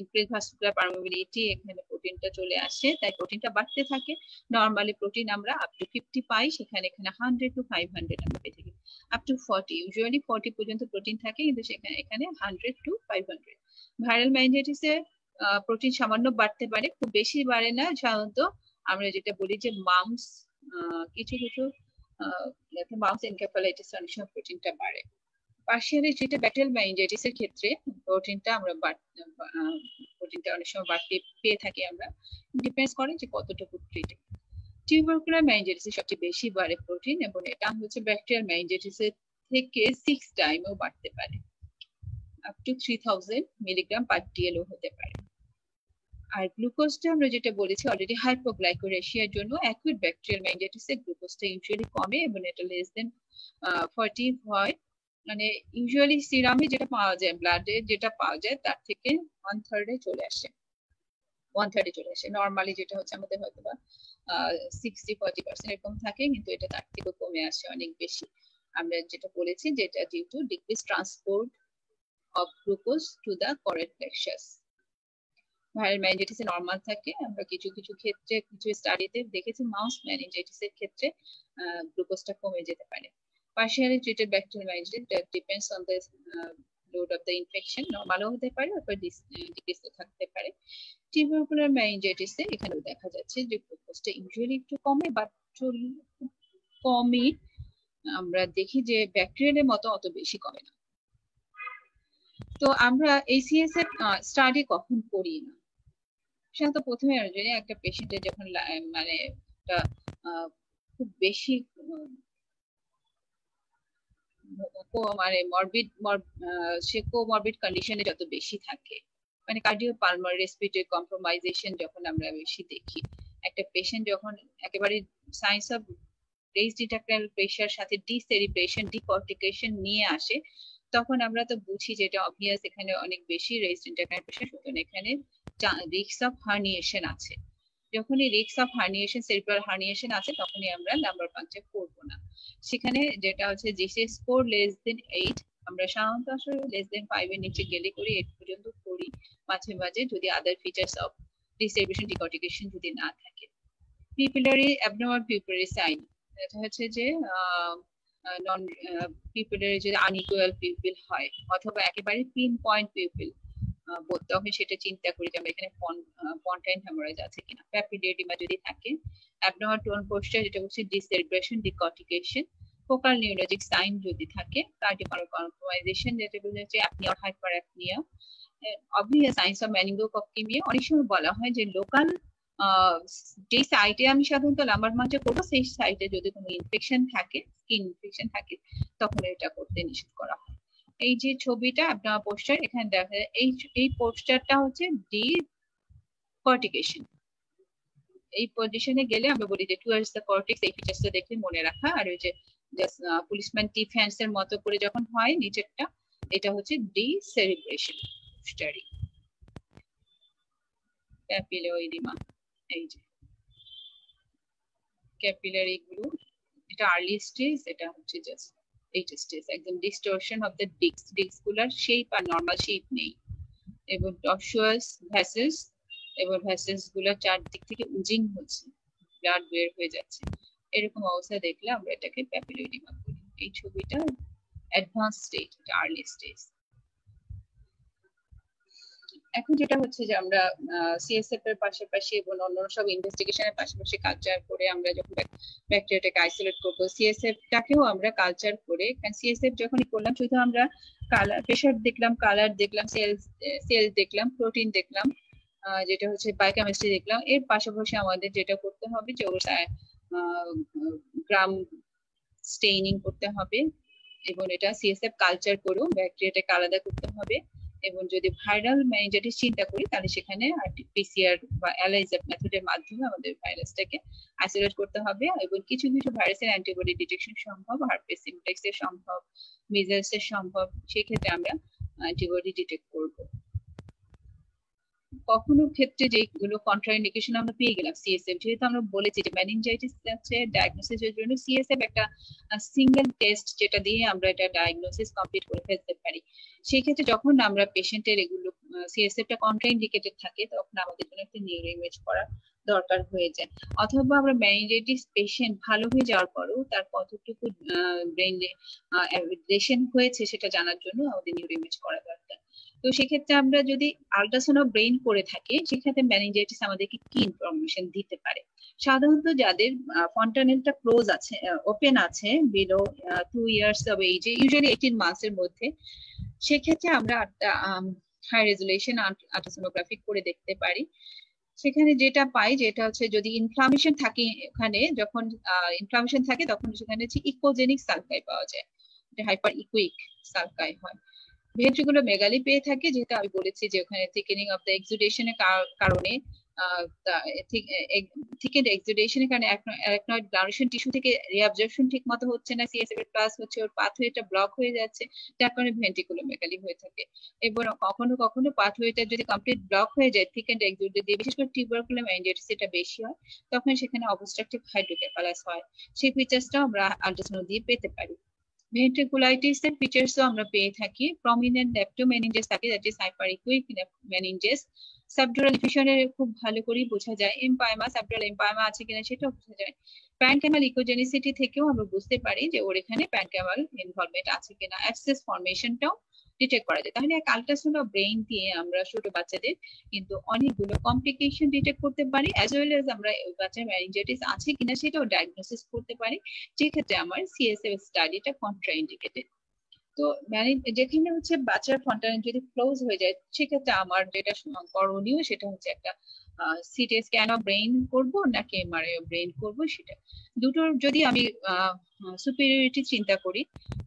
ইনক্রিজ ভাস্কুলার পারমেবিলিটি এখানে প্রোটিনটা চলে আসে, তাই প্রোটিনটা বাড়তে থাকে। নর্মালি প্রোটিন আমরা আপ টু ফিফটি পাই, সেখানে এখানে হান্ড্রেড টু ফাইভ হান্ড্রেড আমরা পেয়ে থাকি। Up to forty usually forty পর্যন্ত প্রোটিন থাকে, কিন্তু সেখানে, এখানে hundred to five hundred viral ম্যাঙ্গাইটিসে protein সামান্য বাড়তে পারে, খুব বেশি বাড়ে না, সাধারণত আমরা যেটা বলি যে মাউস কিছু কিছু মাউস এনকেফালাইটিস অনেক সময় প্রোটিনটা বাড়ে। পার্শিয়ালি যেটা ব্যাটেল মাইন্ডাইটিস এর ক্ষেত্রে প্রোটিনটা আমরা প্রোটিনটা অনেক সময় বাড়তে পেয়ে থাকি আমরা। ডিপেন্ডস করে যে কতটুকু ট্রিটে টিউবারকুলার মাইন্ডাইটিস সবচেয়ে বেশি বাড়ে প্রোটিন এবং এটা হচ্ছে ব্যাকটেরিয়াল মাইন্ডাইটিস এর থেকে সিক্স টাইমও বাড়তে পারে। Up to three thousand milligram per টিএলও হতে পারে। আর গ্লুকোজটা আমরা যেটা বলেছি অলরেডি হাইপোগ্লাইকোরেশিয়ার জন্য অ্যাকুইট ব্যাকটেরিয়াল মাইন্ডাইটিসে গ্লুকোজটা ইউজুয়ালি কমে এবং এটা লেস দেন ফর্টি হয়। মানে ইউজুয়ালি সিরামে যেটা পাওয়া যায় ব্লাডে যেটা পাওয়া যায়, তার থেকে ওয়ান থার্ডে চলে আসে। ওয়ান থার্ডে চলে আসে। নর্মালি যেটা হচ্ছে আমাদের হয়তো বা সিক্সটি ফর্টি পার্সেন্ট এরকম থাকে, কিন্তু এটা তার থেকে কমে আসে অনেক বেশি। আমরা যেটা বলেছি যেটা due to decrease transport of glucose to the correct plexus viral ম্যানিঞ্জাইটিসে normal থাকে। আমরা কিছু কিছু ক্ষেত্রে, কিছু স্টাডিতে দেখেছি মাউস মেনিনজাইটিস ম্যানিঞ্জাইটিসের ক্ষেত্রে গ্লুকোজটা কমে যেতে পারে। partially treated bacterial meningitis that depends on the load of of infection নর্মালও হতে পারে, অথবা ডিক্রিজও থাকতে পারে। টিউবারকুলার মেনিঞ্জাইটিস এ এখানেও দেখা যাচ্ছে যে গ্লুকোজটা ইউজুয়ালি একটু কমে বাট কমই আমরা দেখি যে ব্যাকটেরিয়ালের মতো অত বেশি কমে না। তো আমরা এই সিএসএফ স্টাডি কখন করি না? সাধারণত প্রথমে জানি একটা পেশেন্টের যখন মানে খুব বেশি মানে মরবিড সে কোমরবিড কন্ডিশনে যত বেশি থাকে মানে কার্ডিও পালমার রেসপিরেটরি কম্প্রোমাইজেশন যখন আমরা বেশি দেখি, একটা পেশেন্ট যখন একেবারে signs of raised intracranial pressure সাথে ডিসেরিব্রেশন ডিকর্টিকেশন নিয়ে আসে তখন আমরা তো বুঝি যে এটা অবভিয়াস এখানে অনেক বেশি রেইজড ইন্টারক্রাল প্রেশার সুতরাং এখানে রিক্স অফ হার্নিয়েশন আছে। যখনই রিক্স অফ হার্নিয়েশন সেরিব্রাল হার্নিয়েশন আছে তখনই আমরা নাম্বার পাঞ্চার করব না। সেখানে যেটা হচ্ছে GC score less than eight আমরা সাধারণত আসলে লেস দেন ফাইভ এর নিচে গেলে করি এইট পর্যন্ত করি মাঝে মাঝে, যদি other features of decerebration decortication যদি না থাকে। পিপিলারি অ্যাবনর্মাল পিপিলারি সাইন এটা হচ্ছে যে নন পিপিলারি যদি আনইকুয়াল পিপিল হয়, অথবা একেবারে পিন পয়েন্ট পিপিল তখন সেটা চিন্তা করি যে আমরা এখানে পন্টাইন হ্যামারেজ আছে কিনা। প্যাপিডেডিমা যদি থাকে অ্যাবনর্মাল টোন পোস্টার যেটা হচ্ছে decerebration decortication focal neurologic sign যদি থাকে কার্ডিওকাল কম্প্রোমাইজেশন যেটা বোঝাচ্ছে apnoea hyper apnoea obvious signs of meningococcaemia অনেক সময় বলা হয় যে লোকাল যে সাইটে আমি সাধারণত লাম্বার মাঞ্চা করব, সেই সাইটে যদি কোনো ইনফেকশন থাকে স্কিন ইনফেকশন থাকে, তখন এটা করতে নিষেধ করা হয়। এই যে ছবিটা, আপনার পোস্টার এখানে দেখা যায়, এই এই পোস্টারটা হচ্ছে ডি কর্টিকেশন এই পজিশনে গেলে আমরা বলি যে টুয়ার্ডস দ্য কর্টিক্স এই ফিচার্সটা দেখে মনে রাখা। আর ওই যে পুলিশম্যান টি ফ্যান্স এর মতো করে যখন হয় নিচেরটা, এটা হচ্ছে ডি সেলিব্রেশন স্টাডি ক্যাপিলোইডিমা এই যে ক্যাপিলারি গ্লু এটা আর্লি স্টেজ এটা হচ্ছে জাস্ট এইটা স্টেজ একদম distortion of the disc disc shape R normal shape নেই। এবং টর্সুয়াস ভ্যাসেলস এবং ভ্যাসেলসগুলা চারদিক থেকে উজিং হচ্ছে ব্লাড বের হয়ে যাচ্ছে। এরকম অবস্থা দেখলে আমরা এটাকে প্যাপিলোইডিমা বলি। এই ছবিটা অ্যাডভান্স স্টেজ এটা আর্লি স্টেজ এখন যেটা হচ্ছে যে আমরা সিএসএফ এর পাশাপাশি এবং অন্য সব ইনভেস্টিগেশনের পাশাপাশি কালচার করে আমরা যখন ব্যাকটেরিয়াটাকে আইসোলেট করব সিএসএফ টাকেও আমরা কালচার করে সিএসএফ যখনই করলাম, শুধু আমরা কালার প্রেশার দেখলাম কালার দেখলাম সেল সেল দেখলাম প্রোটিন দেখলাম যেটা হচ্ছে বায়োকেমিস্ট্রি দেখলাম, এর পাশাপাশি আমাদের যেটা করতে হবে যে গ্রাম স্টেইনিং করতে হবে এবং এটা সিএসএফ কালচার করেও ব্যাকটেরিয়াটাকে আলাদা করতে হবে। এবং যদি ভাইরাল মেনিনজাইটিস চিন্তা করি, তাহলে সেখানে পিসিআর বা অ্যালাইজার মেথডের মাধ্যমে আমাদের ভাইরাসটাকে আইসোলেট করতে হবে এবং কিছু কিছু ভাইরাসের অ্যান্টিবডি ডিটেকশন সম্ভব হার্পেস এর সম্ভব মিজেলস এর সম্ভব, সেক্ষেত্রে আমরা অ্যান্টিবডি ডিটেক্ট করব। কখনো ক্ষেত্রে যেগুলো কন্ট্রাইন্ডিকেশন আমরা পেয়ে গেলাম সিএসএফ যেহেতু আমরা বলেছি যে ম্যানিনজাইটিস আছে ডায়াগনোসিসের জন্য সিএসএফ একটা সিঙ্গেল টেস্ট যেটা দিয়ে আমরা এটা ডায়াগনোসিস কমপ্লিট করে ফেলতে পারি। সেই ক্ষেত্রে যখন আমরা পেশেন্টের এগুলো সিএসএফটা কন্ট্রাইন্ডিকেটেড থাকে, তখন আমাদের জন্য একটা নিউরো ইমেজ করা দরকার হয়ে যায়। অথবা আমরা ম্যানিনজাইটিস পেশেন্ট ভালো হয়ে যাওয়ার পরেও তার কতটুকু ব্রেন লেশন হয়েছে সেটা জানার জন্য আমাদের নিউরো ইমেজ করা দরকার। তো সেক্ষেত্রে আমরা যদি আলট্রাসাউন্ড ব্রেইন করে থাকি, সেক্ষেত্রে ম্যানিনজাইটিস আমাদেরকে কি ইনফরমেশন দিতে পারে? সাধারণত যাদের ফন্টানেলটা ক্লোজ আছে ওপেন আছে বিলো টু ইয়ার্স অফ এজে ইউজুয়ালি এইটিন মাসের মধ্যে, সেক্ষেত্রে আমরা হাই রেজুলেশন আলট্রাসোনোগ্রাফি করে দেখতে পারি। সেখানে যেটা পাই, যেটা হচ্ছে যদি ইনফ্লামেশন থাকে ওখানে, যখন ইনফ্লামেশন থাকে, তখন সেখানে হচ্ছে ইকোজেনিক সালকাই পাওয়া যায় হাইপার ইকুইক সালকাই হয়। ভেন্ট্রিগুলো মেগালি পেয়ে থাকে যেহেতু আমি বলেছি যে ওখানে থিকেনিং অফ দ্য এক্সুডেশনের কারণে থিকেন্ড এক্সুডেশনের কারণে অ্যারাকনয়েড গ্লানুশন টিস্যু থেকে রিঅ্যাবজর্পশন ঠিক মতো হচ্ছে না সিএসএফ প্লাস হচ্ছে, ওর পাথওয়েটা ব্লক হয়ে যাচ্ছে, যার কারণে ভেন্ট্রিকুলো মেগালি হয়ে থাকে। এবং কখনো কখনো পাথওয়েটা যদি কমপ্লিট ব্লক হয়ে যায় থিকেন্ড এক্সুড দিয়ে, বিশেষ করে টিউবারকুলাম অ্যাঞ্জাইটিস এটা বেশি হয়, তখন সেখানে অবস্ট্রাকটিভ হাইড্রোকেফালাস হয়। সেই ফিচার্সটাও আমরা আল্ট্রাসাউন্ড দিয়ে পেতে পারি। ভেন্ট্রিকুলাইটিস এর ফিচার্সও আমরা পেয়ে থাকি। প্রমিনেন্ট লেপ্টোমেনিনজেস থাকে দ্যাট ইজ হাইপারিকুইক মেনিনজেস সাবডুরাল ফিশনের খুব ভালো করেই বোঝা যায়। এম্পায়মা সাবডুরাল এম্পায়মা আছে কিনা সেটাও বোঝা যায়। প্যানক্যামাল ইকোজেনিসিটি থেকেও আমরা বুঝতে পারি যে ওর এখানে প্যানক্যামাল ইনভলভমেন্ট আছে কিনা। অ্যাক্সেস ফরমেশনটাও ডিটেক্ট করা যায়। তাহলে এক আল্ট্রাসাউন্ড অফ ব্রেইন দিয়ে আমরা ছোট বাচ্চাদের কিন্তু অনেকগুলো কমপ্লিকেশন ডিটেক্ট করতে পারি অ্যাজ ওয়েল এজ আমরা বাচ্চার ম্যারিঞ্জাইটিস আছে কিনা সেটাও ডায়াগনোসিস করতে পারি। যে ক্ষেত্রে আমার সিএসএফ স্টাডিটা কন্ট্রাইন্ডিকেটেড তো যেখানে হচ্ছে বাচ্চার ফন্টান যদি ক্লোজ হয়ে যায়, সেক্ষেত্রে আমার যেটা করণীয় সেটা হচ্ছে একটা সিটি স্ক্যান অফ ব্রেইন করব নাকি এমআরআই অফ ব্রেইন করব সেটা। দুটোর যদি আমি সুপিরিয়রিটি চিন্তা করি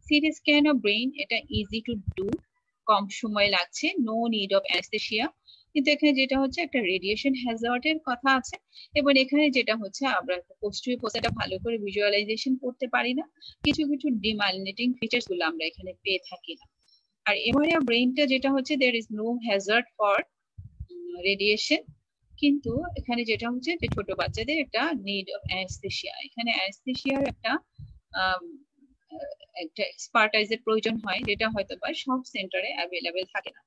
সিটি স্ক্যান অফ ব্রেইন এটা ইজি টু ডু কম সময় লাগছে নো নিড অফ অ্যানেস্থেশিয়া কিন্তু এখানে যেটা হচ্ছে একটা রেডিয়েশন হ্যাজার্ডের কথা আছে এবং এখানে যেটা হচ্ছে আমরা পোস্টুই পোস্টাটা ভালো করে ভিজুয়ালাইজেশন করতে পারি না। কিছু কিছু ডিমালিনেটিং ফিচার্সগুলো আমরা এখানে পেয়ে থাকি না। আর এমআরআই ব্রেইনটা যেটা হচ্ছে there is no hazard for radiation কিন্তু এখানে যেটা হচ্ছে যে ছোট বাচ্চাদের একটা নিড অফ অ্যানেস্থেশিয়া এখানে অ্যানেস্থেশিয়ার একটা একটা এক্সপার্টাইজের প্রয়োজন হয় যেটা হয়তো বা সব সেন্টারে অ্যাভেলেবেল থাকে না।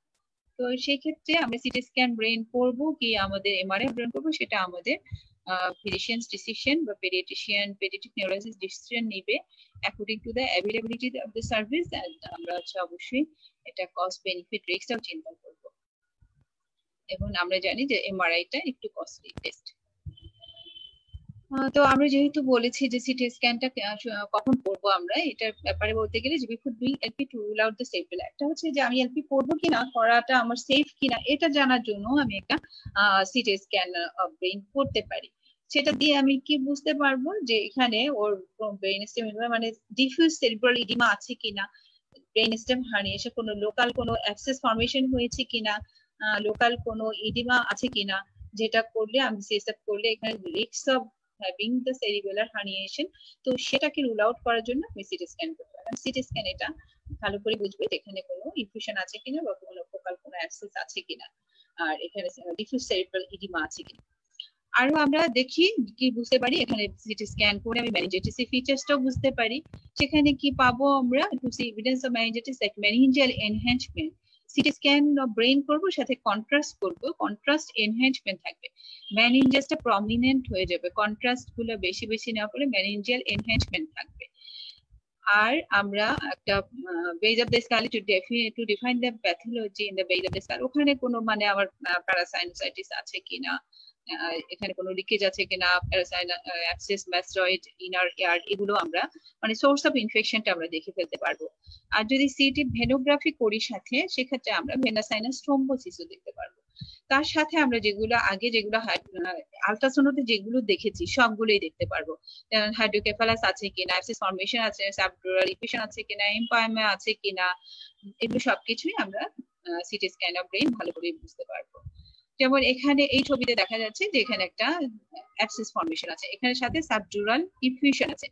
তো সেই ক্ষেত্রে আমরা সিটি স্ক্যান ব্রেন করব কি আমাদের এমআরআই ব্রেন করব, সেটা আমাদের ফিজিশিয়ানস ডিসিশন বা পেডিয়াট্রিশিয়ান পেডিয়াট্রিক নিউরোলজিস্ট ডিসিশন নেবে according to the availability of the service আমরা হচ্ছে অবশ্যই এটা কস্ট বেনিফিট রিস্কটাও চিন্তা করব। এবং আমরা জানি যে এমআরআইটা একটু কস্টলি টেস্ট তো আমরা যেহেতু বলেছি যে সিটি স্ক্যানটা কখন করব আমরা, এটার ব্যাপারে বলতে গেলে যে could doing LP to rule out the safe একটা হচ্ছে যে আমি এলপি করব কিনা, করাটা আমার সেফ কিনা, এটা জানার জন্য আমি একটা সিটি স্ক্যান ব্রেইন করতে পারি। সেটা দিয়ে আমি কি বুঝতে পারব যে এখানে ওর ব্রেইন স্টেম মানে ডিফিউজ সেরিব্রাল ইডিমা আছে কিনা ব্রেইন স্টেম হারিয়ে এসে কোনো লোকাল কোনো অ্যাক্সেস ফর্মেশন হয়েছে কিনা লোকাল কোনো ইডিমা আছে কিনা, যেটা করলে আমি সিএসএফ করলে এখানে রিক্স of having the cerebellar herniation তো সেটাকে রুল আউট করার জন্য আমি সিটি স্ক্যান করতে পারি সিটি স্ক্যান এটা ভালো করে বুঝবে এখানে কোনো ইনফিউশন আছে কিনা বা কোনো ফোকাল কোনো অ্যাক্সেস আছে কিনা। আর এখানে ডিফিউজ সেরিব্রাল ইডিমা আছে কিনা। আরও আমরা দেখি কি বুঝতে পারি, এখানে সিটি স্ক্যান করে আমি ম্যানেজেটিসি ফিচার্সটাও বুঝতে পারি। সেখানে কি পাবো আমরা? To see evidence of meningitis like meningeal enhancement CT scan brain করব, সাথে কন্ট্রাস্ট করব কন্ট্রাস্ট এনহ্যান্সমেন্ট থাকবে। ম্যানিঞ্জাসটা প্রমিনেন্ট হয়ে যাবে কন্ট্রাস্টগুলো বেশি বেশি নেওয়া ফলে ম্যানিঞ্জিয়াল এনহ্যান্সমেন্ট থাকবে। আর আমরা একটা base of the skull to to define the pathology in the base of the skull ওখানে কোনো মানে আমার প্যারাসাইনোসাইটিস আছে কিনা? এখানে কোনো লিকেজ আছে কিনা অ্যাক্সেস ম্যাস্ট্রয়েড ইনার এয়ার এগুলো আমরা মানে সোর্স অফ ইনফেকশনটা আমরা দেখে ফেলতে পারব। আর যদি সিটি ভেনোগ্রাফি করি সাথে, সেক্ষেত্রে আমরা ভেনাসাইনাস থ্রম্বোসিসও দেখতে পারব। তার সাথে আমরা যেগুলো, আগে যেগুলো আলট্রাসোনোতে যেগুলো দেখেছি, সবগুলোই দেখতে পারব। যেমন হাইড্রোকেফালাস আছে কিনা অ্যাক্সেস ফর্মেশন আছে সাবডুরাল ইফিশন আছে কিনা এম্পায়ামা আছে কিনা, এগুলো সবকিছুই আমরা সিটি স্ক্যান অফ ব্রেন ভালো করে বুঝতে পারব। যেমন এখানে এই ছবিতে দেখা যাচ্ছে যে এখানে একটা অ্যাক্সেস ফর্মেশন আছে। এখানে সাথে সাবডুরাল ইফিউশন আছে।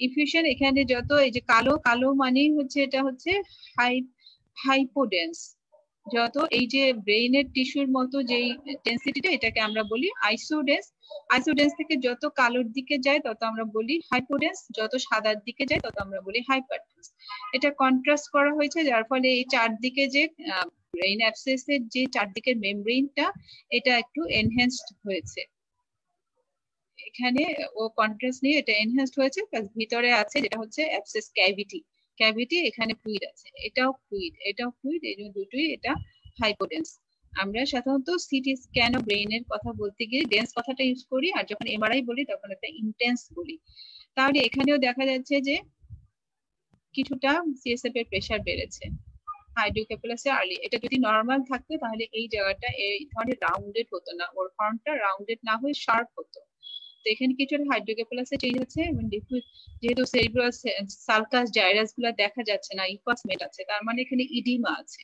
ইফিউশন এখানে যত এই যে কালো কালো মানেই হচ্ছে এটা হচ্ছে হাই হাইপোডেন্স যত এই যে ব্রেইনের টিস্যুর মতো যেই ডেন্সিটিটা এটাকে আমরা বলি আইসোডেন্স আইসোডেন্স থেকে যত কালোর দিকে যায়, তত আমরা বলি হাইপোডেন্স যত সাদার দিকে যায়, তত আমরা বলি হাইপারডেন্স এটা কন্ট্রাস্ট করা হয়েছে, যার ফলে এই চারদিকে যে ব্রেইন অ্যাবসেসের যে চারদিকের মেমব্রেইনটা এটা একটু এনহ্যান্সড হয়েছে। এখানে ও কন্ট্রাস্ট নিয়ে এটা এনহ্যান্সড হয়েছে ভিতরে আছে যেটা হচ্ছে অ্যাবসেস ক্যাভিটি ক্যাভিটি এখানে ফ্লুইড আছে। এটাও ফ্লুইড এটাও ফ্লুইড এই জন্য দুটোই এটা হাইপোডেন্স আমরা সাধারণত সিটি স্ক্যান ও ব্রেইনের কথা বলতে গিয়ে ডেন্স কথাটা ইউজ করি, আর যখন এমআরআই বলি, তখন একটা ইন্টেন্স বলি। তাহলে এখানেও দেখা যাচ্ছে যে কিছুটা সিএসএফ এর প্রেসার বেড়েছে। হাইড্রোক্যাপুলাসে আর্লি। এটা যদি নর্মাল থাকতো, তাহলে এই জায়গাটা এই ধরনের রাউন্ডেড হতো না। ওর ফর্মটা রাউন্ডেড না হয়ে শার্প হতো। তো এখানে কিছুটা হাইড্রোক্যাপুলাসে চেঞ্জ হচ্ছে যেহেতু সেরিব্রাল সালকাস জাইরাসগুলো দেখা যাচ্ছে না ইফাসমেট আছে, তার মানে এখানে ইডিমা আছে।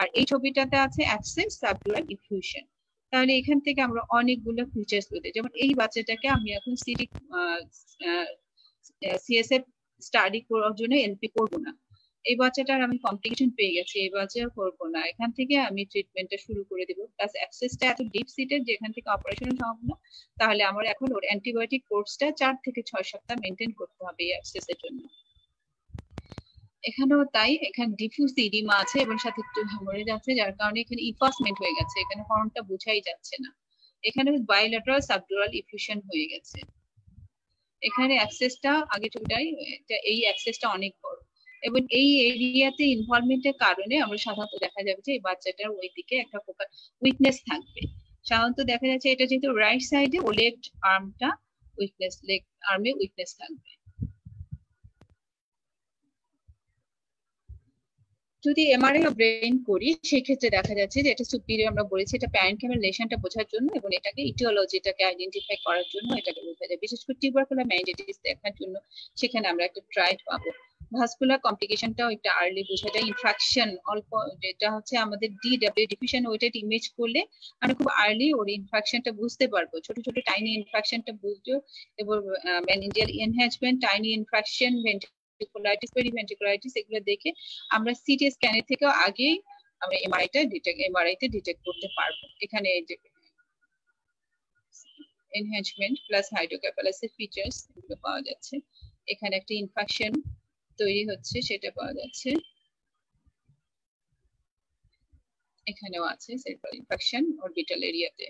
আর এই ছবিটাতে আছে অ্যাবসেন্ট সাবডুরাল ইফিউশন তাহলে এখান থেকে আমরা অনেকগুলো ফিচার্স পেতে। যেমন এই বাচ্চাটাকে আমি এখন সিটি সিএসএফ স্টাডি করার জন্য এলপি করব না। এই বাচ্চাটার আমি কমপ্লিকেশন পেয়ে গেছি, এই বাচ্চা করব না। এখান থেকে আমি ট্রিটমেন্টটা শুরু করে দিব। প্লাস অ্যাক্সেসটা এত ডিপ সিটের যেখান থেকে অপারেশনের সম্ভাবনা তাহলে আমার এখন ওর অ্যান্টিবায়োটিক কোর্সটা চার থেকে ছয় সপ্তাহ মেনটেন করতে হবে এই অ্যাক্সেসের জন্য। এখানেও তাই, এখানে ডিফিউজ ইডিমা আছে এবং সাথে একটু হেমোরেজ আছে, যার কারণে এখানে ইফাসমেন্ট হয়ে গেছে। এখানে হর্নটা বোঝাই যাচ্ছে না। এখানে বায়োলেটারাল সাবডুরাল ইফিউশন হয়ে গেছে। এখানে অ্যাক্সেসটা আগে ছবিটাই এই অ্যাক্সেসটা অনেক বড়। এবং এই এরিয়াতে ইনভলভমেন্টের কারণে আমরা সাধারণত দেখা যাবে যে এই বাচ্চাটার ওই দিকে একটা ফোকাস উইকনেস থাকবে। সাধারণত দেখা যাচ্ছে এটা যেহেতু রাইট সাইডে ও লেফট আর্মটা উইকনেস লেগ আর্মে উইকনেস থাকবে। যদি এমআরআই ব্রেন করি সেই ক্ষেত্রে দেখা যাচ্ছে যে এটা সুপিরিয়র আমরা বলেছি, এটা প্যারেন্টকেমের লেশনটা বোঝার জন্য এবং এটাকে ইটিওলজিটাকে আইডেন্টিফাই করার জন্য এটাকে বোঝা যায় বিশেষ করে টিউবারকুলার ম্যানিজাইটিস দেখার জন্য সেখানে আমরা একটা ট্রাইড পাবো। ভাস্কুলার কমপ্লিকেশনটাও একটা আর্লি বোঝা যায়। ইনফ্রাকশন অল্প, যেটা হচ্ছে আমাদের ডি ডাব্লিউ ডিফিশন ওইটা ইমেজ করলে আমরা খুব আর্লি ওর ইনফ্রাকশনটা বুঝতে পারব। ছোট ছোট টাইনি ইনফ্রাকশনটা বুঝব এবং meningeal enhancement tiny infarction ventriculitis periventriculitis এগুলো দেখে আমরা সিটি স্ক্যানের থেকেও আগেই আমরা এমআরআইটা ডিটেক্ট এমআরআই তে ডিটেক্ট করতে পারব। এখানে এনহ্যান্সমেন্ট প্লাস হাইড্রোক্যাপালাসের ফিচার্স এগুলো পাওয়া যাচ্ছে। এখানে একটা ইনফেকশন তৈরি হচ্ছে, সেটা পাওয়া যাচ্ছে। এখানেও আছে সেলফাল ইনফেকশন অরবিটাল এরিয়াতে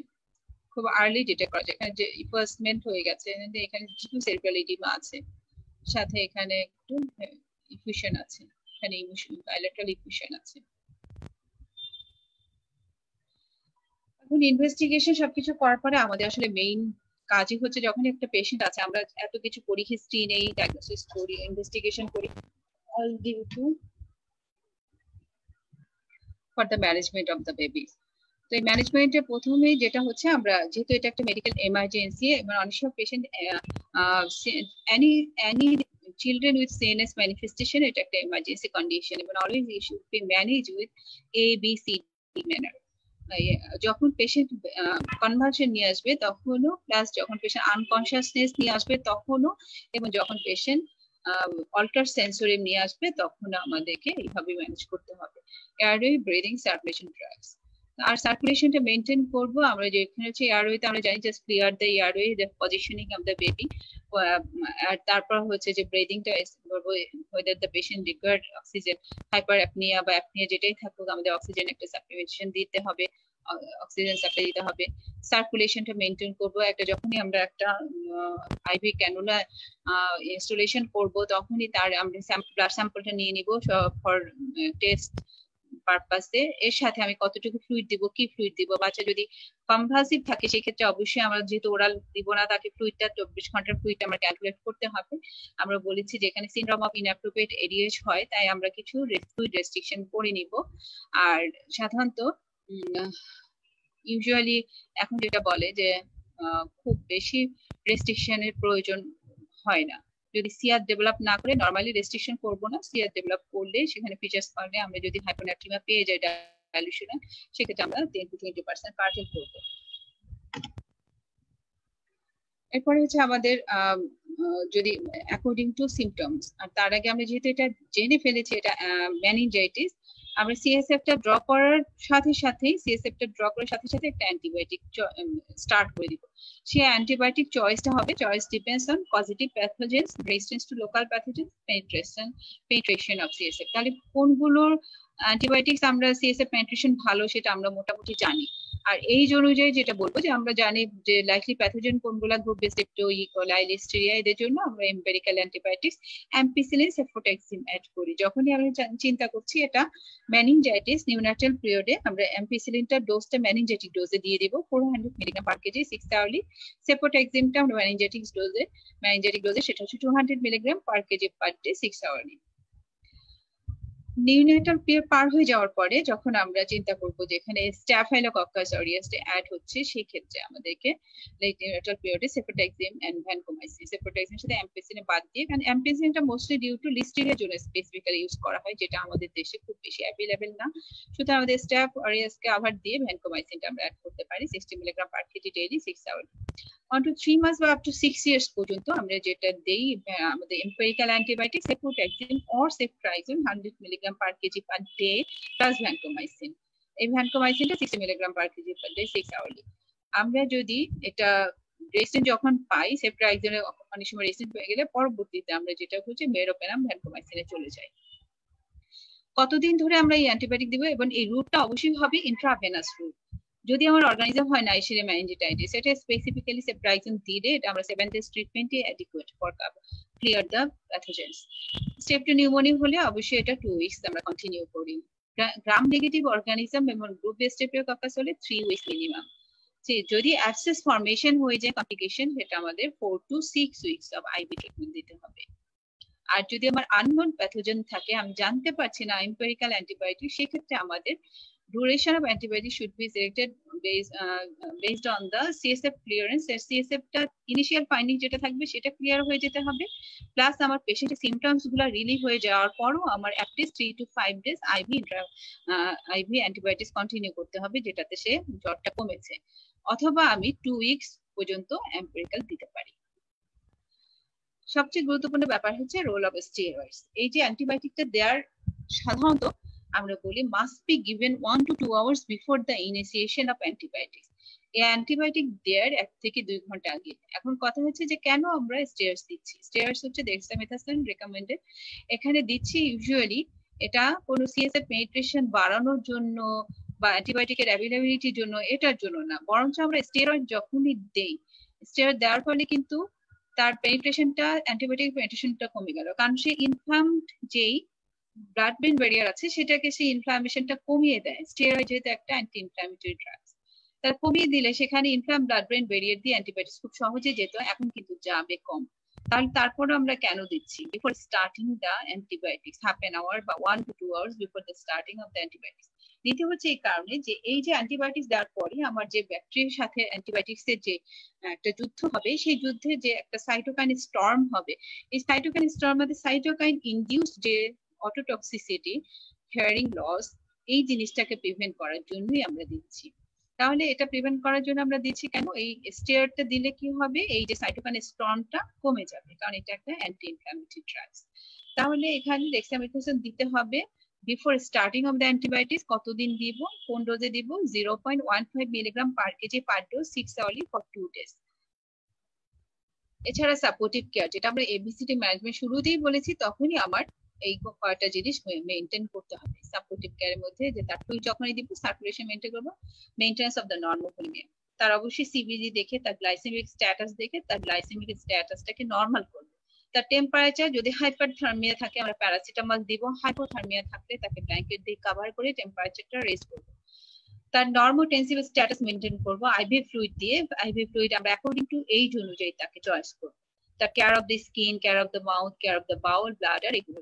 খুব আর্লি ডিটেক্ট করা যায়। এখানে যে ইফার্সমেন্ট হয়ে গেছে এখানে কিছু সেলফাল এডিমা আছে, সাথে এখানে একটু ইফিউশন আছে। এখানে বাইলেটারাল ইফিউশন আছে। এখন ইনভেস্টিগেশন সবকিছু করার পরে আমাদের আসলে মেইন কাজই হচ্ছে যখন একটা পেশেন্ট আছে, আমরা এত কিছু করি হিস্ট্রি নেই ডায়াগনোসিস করি ইনভেস্টিগেশন করি। All due to for the management of the baby তো এই ম্যানেজমেন্টে প্রথমে যেটা হচ্ছে, আমরা যেহেতু এটা একটা মেডিকেল এমার্জেন্সি এবং অনেক সব patient any any children with CNS manifestation, এটা একটা emergency condition এবং always it should be managed with A, B, C, D manner যখন পেশেন্ট কনভার্সন নিয়ে আসবে, তখনও প্লাস যখন পেশেন্ট আনকনসিয়াসনেস নিয়ে আসবে, তখনও এবং যখন পেশেন্ট অল্টার সেন্সরি নিয়ে আসবে তখন আমাদেরকে এইভাবে ম্যানেজ করতে হবে। এয়ারওয়ে ব্রিদিং সার্কুলেশন ড্রাগস আর সার্কুলেশনটা মেনটেন করব। আমরা যেখানে হচ্ছে এয়ারওয়েতে আমরা জানি just clear the airway the positioning of the baby আর তারপর হচ্ছে যে ব্রিদিংটা করব whether the patient required oxygen hyper apnoea বা অ্যাপনিয়া যেটাই থাকুক, আমাদের অক্সিজেন একটা সাপ্লিমেন্টেশন দিতে হবে অক্সিজেন সাপ্লাই দিতে হবে। সার্কুলেশনটা মেনটেন করব। একটা যখনই আমরা একটা আইভি ক্যানুলা ইনস্টলেশন করব, তখনই তার আমরা ব্লাড স্যাম্পলটা নিয়ে নিব ফর টেস্ট পারপাসে এর সাথে আমি কতটুকু ফ্লুইড দিব, কি ফ্লুইড দিব? বাচ্চা যদি কনভার্সিভ থাকে সেক্ষেত্রে অবশ্যই আমরা যেহেতু ওরাল দিব না, তাকে ফ্লুইডটা চব্বিশ ঘণ্টার ফ্লুইড আমরা ক্যালকুলেট করতে হবে। আমরা বলেছি যে এখানে সিনড্রোম অফ ইনঅ্যাপ্রোপ্রিয়েট এরিয়েজ হয়, তাই আমরা কিছু ফ্লুইড রেস্ট্রিকশন করে নিব। আর সাধারণত ইউজুয়ালি এখন যেটা বলে যে খুব বেশি রেস্ট্রিকশনের প্রয়োজন হয় না। যদি সিআর ডেভেলপ না করে নর্মালি রেস্ট্রিকশন করব না। সিআর ডেভেলপ করলে সেখানে ফিচার্স পারলে আমরা যদি হাইপোনাট্রিমা পেয়ে যাই ডাইলুশনে সেক্ষেত্রে আমরা টেন টু টোয়েন্টি পার্সেন্ট কার্টেল করব। এরপরে হচ্ছে আমাদের যদি অ্যাকর্ডিং টু সিমটমস আর তার আগে আমরা যেহেতু এটা জেনে ফেলেছি, এটা ম্যানিনজাইটিস আমরা সিএসএফ টা ড্র করার সাথে সাথে সিএসএফ টা ড্র করার সাথে সাথে একটা অ্যান্টিবায়োটিক স্টার্ট করে দিব। সেই অ্যান্টিবায়োটিক চয়েসটা হবে choice depends on positive pathogens resistance to local pathogens penetration penetration of CSF তাহলে কোনগুলোর অ্যান্টিবায়োটিক্স আমরা সিএসএফ পেনিট্রেশন ভালো সেটা আমরা মোটামুটি জানি। আর এই অনুযায়ী যেটা বলব যে আমরা জানি যে লাইকলি প্যাথোজেন কোনগুলা group B strepto E coli Listeria এদের জন্য আমরা empirical antibiotics ampicillin cefotaxime add করি। যখনই আমরা চিন্তা করছি এটা ম্যানিনজাইটিস নিউনাটাল পিরিয়ডে আমরা অ্যাম্পিসিলিনটা ডোজটা ম্যানিনজাইটিক ডোজে দিয়ে দিব। Four hundred milligram per KG six hourly সেফোটেক্সিমটা আমরা ম্যানিনজাইটিক্স ডোজে ম্যানিনজাইটিক ডোজে সেটা হচ্ছে two hundred milligram per KG per day six hourly neonatal পার হয়ে যাওয়ার পরে যখন আমরা চিন্তা করব যে এখানে স্ট্যাফাইলোকক্কাস অরিয়াসটা অ্যাড হচ্ছে, সেই ক্ষেত্রে আমাদেরকে লেট নিউনেটাল পিরিয়ডে সেপ্রোটাক্সিম এন্ড ভ্যানকোমাইসিন সেপ্রোটাক্সিমের সাথে অ্যাম্পিসিনে বাদ দিয়ে, কারণ অ্যাম্পিসিনটা মোস্টলি ডিউ টু লিস্টেরিয়ার জন্য স্পেসিফিক্যালি ইউজ করা হয়, যেটা আমাদের দেশে খুব বেশি অ্যাভেলেবেল না। সুতরাং আমাদের স্ট্যাফ অরিয়াসকে আবার দিয়ে ভ্যানকোমাইসিনটা আমরা অ্যাড করতে পারি sixty milligram per KG daily six hour on two three মাস বা আপ টু সিক্স ইয়ার্স পর্যন্ত আমরা যেটা দেই আমাদের empirical antibiotic cefotaxime or ceftriaxone hundred milligram per KG per day plus vancomycin এই ভ্যানকোমাইসিনটা sixty milligram per KG per day six hourly আমরা যদি এটা রেসিডেন্ট যখন পাই সেফট্রাইজিনের অনেক সময় রেসিডেন্ট হয়ে গেলে পরবর্তীতে আমরা যেটা হচ্ছে মেরোপেনাম ভ্যানকোমাইসিনে চলে যাই কতদিন ধরে আমরা এই অ্যান্টিবায়োটিক দিব এবং এই রুটটা অবশ্যই হবে ইন্ট্রাভেনাস রুট যদি আমার অর্গানিজম হয় নাইসিরিয়া ম্যানজিটাইটিস এটা স্পেসিফিক্যালি সেপ্রাইজিন দিলে এটা আমরা seven days ট্রিটমেন্টই adequate for clear the pathogens strep to pneumonia হলে অবশ্যই এটা টু উইকস আমরা কন্টিনিউ করি। গ্রাম নেগেটিভ অর্গানিজম এবং গ্রুপ বেস স্টেপিওকাকাস হলে থ্রি উইকস মিনিমাম যদি অ্যাবসেস ফর্মেশন হয়ে যায় কমপ্লিকেশন সেটা আমাদের four to six weeks of IV treatment দিতে হবে। আর যদি আমার আননোন প্যাথোজেন থাকে, আমি জানতে পারছি না এম্পেরিক্যাল অ্যান্টিবায়োটিক সেক্ষেত্রে আমাদের duration of antibiotic should be selected based uh, based on the CSF clearance. CSF টা ইনিশিয়াল ফাইন্ডিং যেটা থাকবে সেটা ক্লিয়ার হয়ে যেতে হবে। প্লাস আমার পেশেন্টের সিমটমসগুলো রিলিভ হয়ে যাওয়ার পরও আমার at least three to five days IV IV antibiotics continue করতে হবে যেটাতে সে জ্বরটা কমেছে। অথবা আমি টু উইকস পর্যন্ত এম্পেরিক্যাল দিতে পারি। সবচেয়ে গুরুত্বপূর্ণ ব্যাপার হচ্ছে রোল অফ স্টেরয়েডস এই যে অ্যান্টিবায়োটিকটা দেওয়ার সাধারণত আমরা বলি must be given one to two hours before the initiation of antibiotics এই অ্যান্টিবায়োটিক দেয়ার এক থেকে দুই ঘণ্টা আগে। এখন কথা হচ্ছে যে, কেন আমরা স্টেয়ার্স দিচ্ছি? স্টেয়ার্স হচ্ছে ডেক্সামেথাসোন রেকমেন্ডেড এখানে দিচ্ছি ইউজুয়ালি এটা কোনো সিএসএফ পেনিট্রেশন বাড়ানোর জন্য বা অ্যান্টিবায়োটিকের অ্যাভেলেবিলিটির জন্য, এটার জন্য না। বরঞ্চ আমরা স্টেরয়েড যখনই দেই স্টেরয়েড দেওয়ার ফলে কিন্তু তার পেনিট্রেশনটা অ্যান্টিবায়োটিক পেনিট্রেশনটা কমে গেল। কারণ সে ইনফ্লামড যেই ব্লাড ব্রেন ব্যারিয়ার আছে, সেটাকে সেই ইনফ্লামেশনটা কমিয়ে দেয়। স্টেরয়েড যেহেতু একটা অ্যান্টি ইনফ্লামেটরি ড্রাগস তার কমিয়ে দিলে সেখানে ইনফ্লাম ব্লাড ব্রেন ব্যারিয়ার দিয়ে অ্যান্টিবায়োটিক্স খুব সহজে যেত, এখন কিন্তু যাবে কম। তাহলে তারপরে আমরা কেন দিচ্ছি? Before starting the antibiotics half an hour বা one to two hours before the starting of the antibiotics দ্বিতীয় হচ্ছে এই কারণে যে এই যে অ্যান্টিবায়োটিক্স দেওয়ার পরে আমার যে ব্যাকটেরিয়ার সাথে অ্যান্টিবায়োটিক্স এর যে একটা যুদ্ধ হবে, সেই যুদ্ধে যে একটা সাইটোকাইন স্টর্ম হবে, এই সাইটোকাইন স্টর্ম মধ্যে সাইটোকাইন ইনডিউস যে অটোটক্সিসিটি হেয়ারিং লস এই জিনিসটাকে প্রিভেন্ট করার জন্যই আমরা দিচ্ছি। তাহলে এটা প্রিভেন্ট করার জন্য আমরা দিচ্ছি কেন? এই স্টেয়ারটা দিলে কি হবে? এই যে সাইটোকাইন স্টর্মটা কমে যাবে, কারণ এটা একটা অ্যান্টি ইনফ্লামেটরি ড্রাগস তাহলে এখানে ডেক্সামেথাসোন দিতে হবে। Before starting of the antibiotics কতদিন দিব? কোন ডোজে দিব? Zero point one five milligram per KG per dose six hourly for two days এছাড়া সাপোর্টিভ কেয়ার যেটা আমরা এবিসিটি ম্যানেজমেন্ট শুরুতেই বলেছি, তখনই আমার এই কয়টা জিনিস মেনটেন করতে হবে। সাপোর্টিভ কেয়ারের মধ্যে যে তার টুই যখনই দিব সার্কুলেশন মেনটেন করব। মেনটেন্স অফ দ্য নর্মোভোলিমিয়া তার অবশ্যই সিবিজি দেখে, তার গ্লাইসেমিক স্ট্যাটাস দেখে, তার গ্লাইসেমিক স্ট্যাটাসটাকে নর্মাল করবে। তার টেম্পারেচার যদি হাইপারথার্মিয়া থাকে, আমরা প্যারাসিটামল দিব। হাইপোথার্মিয়া থাকলে তাকে ব্ল্যাঙ্কেট দিয়ে কভার করে টেম্পারেচারটা রেজ করব। তার নর্মোটেন্সিভ স্ট্যাটাস মেনটেন করব। আইভি ফ্লুইড দিয়ে আইভি ফ্লুইড আমরা অ্যাকর্ডিং টু এইজ অনুযায়ী তাকে চয়েস করব। তার care of the skin care of the mouth care of the bowel bladder এগুলো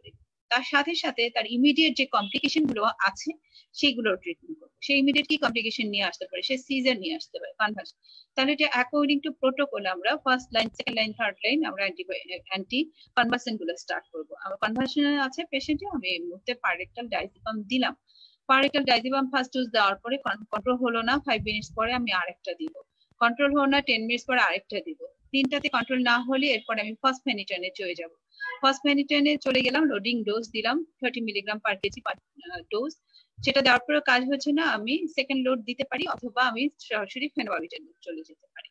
তার সাথে সাথে তার ইমিডিয়েট যে কমপ্লিকেশনগুলো আছে, সেগুলোর ট্রিটমেন্ট করব। সে ইমিডিয়েট কি কমপ্লিকেশন নিয়ে আসতে পারে? সে সিজার নিয়ে আসতে পারে কনভার্সন তাহলে এটা অ্যাকর্ডিং টু প্রোটোকল আমরা first line second line third line আমরা অ্যান্টি অ্যান্টি কনভার্সনগুলো স্টার্ট করব। আমার কনভার্সন আছে পেশেন্টে আমি এই মুহূর্তে পারেক্টাল ডাইজিপাম দিলাম। পারেক্টাল ডাইজিপাম ফার্স্ট ডোজ দেওয়ার পরে কন্ট্রোল হলো না ফাইভ মিনিটস পরে আমি আরেকটা দিব। কন্ট্রোল হলো না টেন মিনিটস পরে আরেকটা দিব। তিনটাতে কন্ট্রোল না হলে এরপর আমি ফার্স্ট ফেনিটনে চলে যাব। ফার্স্ট ফেনিটনে চলে গেলাম লোডিং ডোজ দিলাম thirty milligram per KG dose সেটা দেওয়ার পরে কাজ হচ্ছে না, আমি সেকেন্ড লোড দিতে পারি, অথবা আমি সরাসরি ফেনোভাবিটাল চলে যেতে পারি।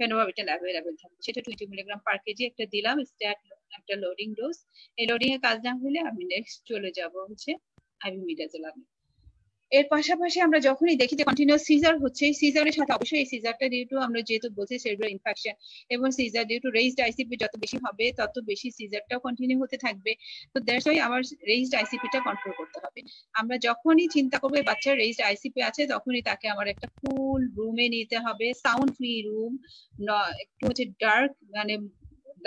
ফেনোভাবিটাল অ্যাভেলেবেল থাকে। সেটা টোয়েন্টি মিলিগ্রাম পার কেজি একটা দিলাম স্ট্যাট একটা লোডিং ডোজ এই লোডিং এর কাজ না হলে আমি নেক্সট চলে যাব হচ্ছে আইভি মিডাজোলামে এর পাশাপাশি আমরা যখনই দেখি যে কন্টিনিউয়াস সিজার হচ্ছে সিজারের সাথে অবশ্যই এই সিজারটা ডিউ টু আমরা যেহেতু বলছি সেরিব্রাল ইনফেকশন এবং seizure due to raised ICP যত বেশি হবে, তত বেশি সিজারটাও কন্টিনিউ হতে থাকবে। তো দ্যাটস ওয়াই আমার রেইজড আইসিপিটা কন্ট্রোল করতে হবে। আমরা যখনই চিন্তা করব বাচ্চার রেইজড আইসিপি আছে, তখনই তাকে আমার একটা কুল রুমে নিতে হবে সাউন্ড ফ্রি রুম একটু হচ্ছে ডার্ক মানে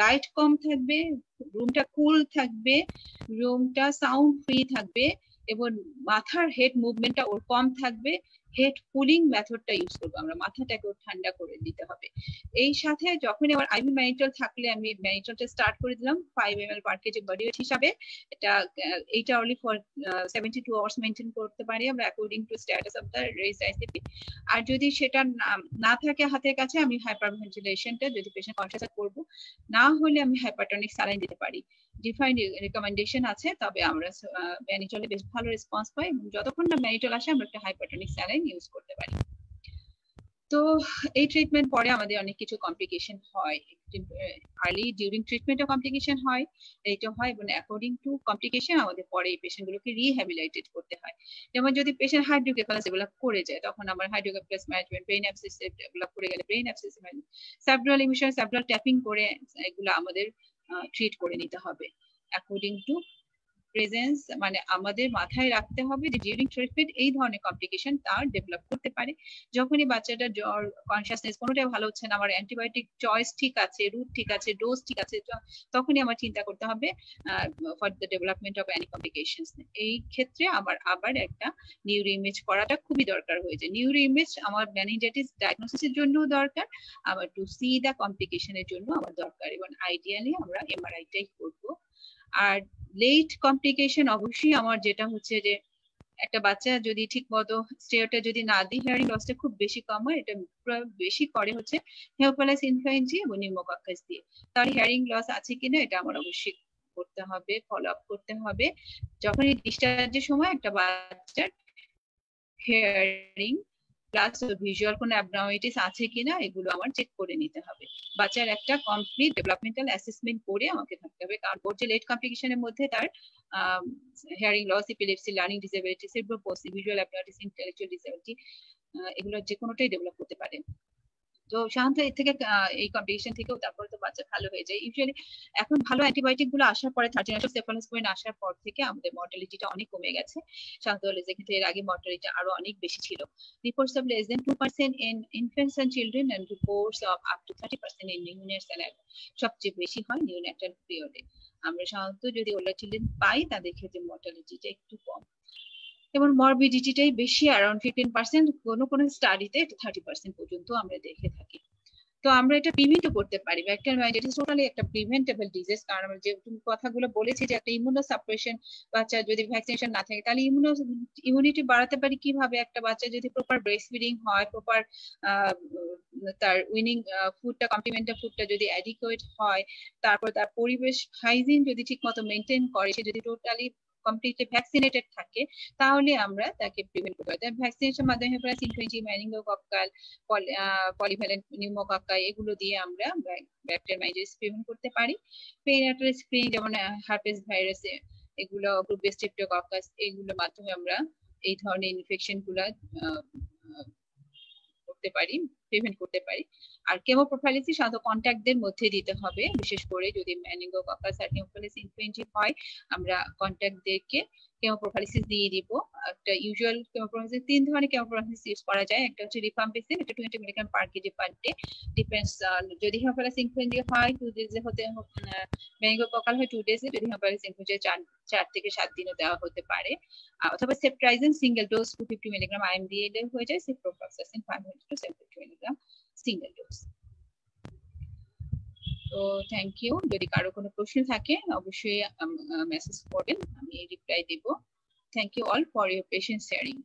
লাইট কম থাকবে রুমটা কুল থাকবে রুমটা সাউন্ড ফ্রি থাকবে। এবং মাথার হেড মুভমেন্টটা ওর কম থাকবে হেড কুলিং মেথডটা ইউজ করব আমরা। মাথাটাকে ঠান্ডা করে দিতে হবে। এই সাথে যখন আমার আইভি ম্যানিটল থাকলে আমি ম্যানিটলটা স্টার্ট করে দিলাম five M L per KG body weight হিসাবে। এটা এইটা only for seventy two hours maintain করতে পারি আমরা according to status of the raise ICP আর যদি সেটা না থাকে হাতের কাছে, আমি হাইপার ভেন্টিলেশনটা যদি পেশেন্ট কনসিয়াস করব, না হলে আমি হাইপারটনিক স্যালাইন দিতে পারি। ডিফাইন্ড রেকমেন্ডেশন আছে, তবে আমরা ম্যানিটলে বেশ ভালো রেসপন্স পাই এবং যতক্ষণ না ম্যানিটল আসে, আমরা একটা হাইপারটনিক স্যালাইন ইউজ করতে পারি। তো এই ট্রিটমেন্ট পরে আমাদের অনেক কিছু কমপ্লিকেশন হয়। আর্লি ডিউরিং ট্রিটমেন্টও কমপ্লিকেশন হয়। এইটা হয় এবং অ্যাকর্ডিং টু কমপ্লিকেশন আমাদের পরে এই পেশেন্টগুলোকে রিহ্যাবিলাইটেড করতে হয়। যেমন যদি পেশেন্ট হাইড্রোকেফালাস ডেভেলপ করে যায়, তখন আমার hydrocephalus management brain abscess develop করে গেলে brain abscess subdural effusion subdural tapping করে এগুলো আমাদের ট্রিট করে নিতে হবে। অ্যাকর্ডিং টু প্রেজেন্স মানে আমাদের মাথায় রাখতে হবে যে ডিউরিং ট্রিটমেন্ট এই ধরনের কমপ্লিকেশন তার ডেভেলপ করতে পারে। যখনই বাচ্চাটা জ্বর কনসিয়াসনেস কোনোটাই ভালো হচ্ছে না, আমার অ্যান্টিবায়োটিক চয়েস ঠিক আছে রুট ঠিক আছে ডোজ ঠিক আছে তখনই আমার চিন্তা করতে হবে for the development of any complication এই ক্ষেত্রে আমার আবার একটা নিউরো ইমেজ করাটা খুবই দরকার হয়ে হয়েছে নিউরো ইমেজ আমার ম্যানিজাইটিস ডায়াগনোসিসের জন্য দরকার, আবার টু সি দ্য কমপ্লিকেশনের জন্য আমার দরকার। এবং আইডিয়ালি আমরা এমআরআইটাই করব। আর লেট কমপ্লিকেশন অবশ্যই আমার যেটা হচ্ছে যে, একটা বাচ্চা যদি ঠিক মতো স্টেয়ারটা যদি না দিই হিয়ারিং লসটা খুব বেশি কম হয়, এটা বেশি করে হচ্ছে হেওপালাস ইনফ্লুয়েঞ্জি এবং নিউমোকাক্কাস দিয়ে। তার হিয়ারিং লস আছে কিনা, এটা আমার অবশ্যই করতে হবে ফলো আপ করতে হবে। যখন এই ডিসচার্জের সময় একটা বাচ্চার হিয়ারিং প্লাস ভিজুয়াল কোনো অ্যাবনর্মালিটিস আছে কিনা, এগুলো আমার চেক করে নিতে হবে। বাচ্চার একটা কমপ্লিট ডেভেলপমেন্টাল অ্যাসেসমেন্ট করে আমাকে থাকতে হবে। কারণ ওর যে লেট কমপ্লিকেশনের মধ্যে তার hearing loss epilepsy learning disability cerebral palsy visual abnormalities intellectual disability এগুলো যে কোনোটাই ডেভেলপ করতে পারে। তো এর থেকে এই কম্পিটিশন থেকেও তারপরে তো বাচ্চা ভালো হয়ে যায়। ইউজুয়ালি এখন ভালো অ্যান্টিবায়োটিকগুলো আসার পরে থার্টিনাশন সেফালোস্পোরিন আসার পর থেকে আমাদের মর্টালিটিটা অনেক কমে গেছে। সাধারণত যেক্ষেত্রে এর আগে মর্টালিটি আরও অনেক বেশি ছিল। Reports of less than two percent in infants and children and reports of up to thirty percent in neonates and সবচেয়ে বেশি হয় নিউনেটাল পিরিয়ডে আমরা সাধারণত যদি ওল্ডার চিলড্রেন পাই, তাদের ক্ষেত্রে মর্টালিটিটা একটু কম। এবং মরবিডিটিটাই বেশি অ্যারাউন্ড ফিফটিন পার্সেন্ট কোনো কোনো স্টাডিতে থার্টি পার্সেন্ট পর্যন্ত আমরা দেখে থাকি। তো আমরা এটা প্রিভেন্টও করতে পারি। টোটালি একটা প্রিভেন্টেবল ডিজিজ কারণ আমরা যে কথাগুলো বলেছি যে একটা ইমিউনো সাপ্রেশন বাচ্চা যদি ভ্যাকসিনেশন না থাকে, তাহলে ইমিউনো ইমিউনিটি বাড়াতে পারি কীভাবে? একটা বাচ্চা যদি প্রপার ব্রেস্ট ফিডিং হয় প্রপার তার উইনিং ফুডটা কমপ্লিমেন্টারি ফুডটা যদি অ্যাডিকুয়েট হয়, তারপর তার পরিবেশ হাইজিন যদি ঠিক মতো মেনটেন করে, সে যদি টোটালি কমপ্লিটলি ভ্যাকসিনেটেড থাকে, তাহলে আমরা তাকে প্রিভেন্ট করতে পারি। ভ্যাকসিনেশন মাধ্যমে প্রায় সিনফ্লুয়েঞ্জি ম্যানিঙ্গোকক্কাল পলিভ্যালেন্ট নিউমোকক্কা এগুলো দিয়ে আমরা ব্যাকটেরিয়াল মাইজেস প্রিভেন্ট করতে পারি। পেরিনাটাল স্ক্রিন যেমন হার্পেস ভাইরাস এগুলো গ্রুপে স্ট্রেপ্টোকক্কাস এগুলোর মাধ্যমে আমরা এই ধরনের ইনফেকশনগুলা করতে পারি। প্রিভেন্ট করতে পারি। আর কেমোপ্রোফাইলিসিস সাধারণত কন্ট্যাক্টদের মধ্যে দিতে হবে। বিশেষ করে যদি ম্যানিঙ্গোককাস আর নিউক্লিয়াস ইনফ্লুয়েঞ্জি হয়, আমরা কন্ট্যাক্টদেরকে কেমোপ্রোফাইলিসিস দিয়ে দিব। একটা ইউজুয়াল কেমোপ্রোফাইলিসিস তিন ধরনের কেমোপ্রোফাইলিসিস ইউজ করা যায়। একটা হচ্ছে রিফাম্পিসিন এটা twenty milligram per kg per day depends যদি হিমোফাইলাস ইনফ্লুয়েঞ্জি হয় টু ডেজে হতে ম্যানিঙ্গোককাল হয় টু ডেজে যদি হিমোফাইলাস ইনফ্লুয়েঞ্জি চার চার থেকে সাত দিনও দেওয়া হতে পারে। অথবা ceftriaxone single dose two fifty milligram IM দিয়ে হয়ে যায়। Ciprofloxacin five hundred to seven fifty milligram single dose তো থ্যাংক ইউ যদি কারও কোনো প্রশ্ন থাকে, অবশ্যই মেসেজ করবেন, আমি reply Dev. Thank you all for your patient sharing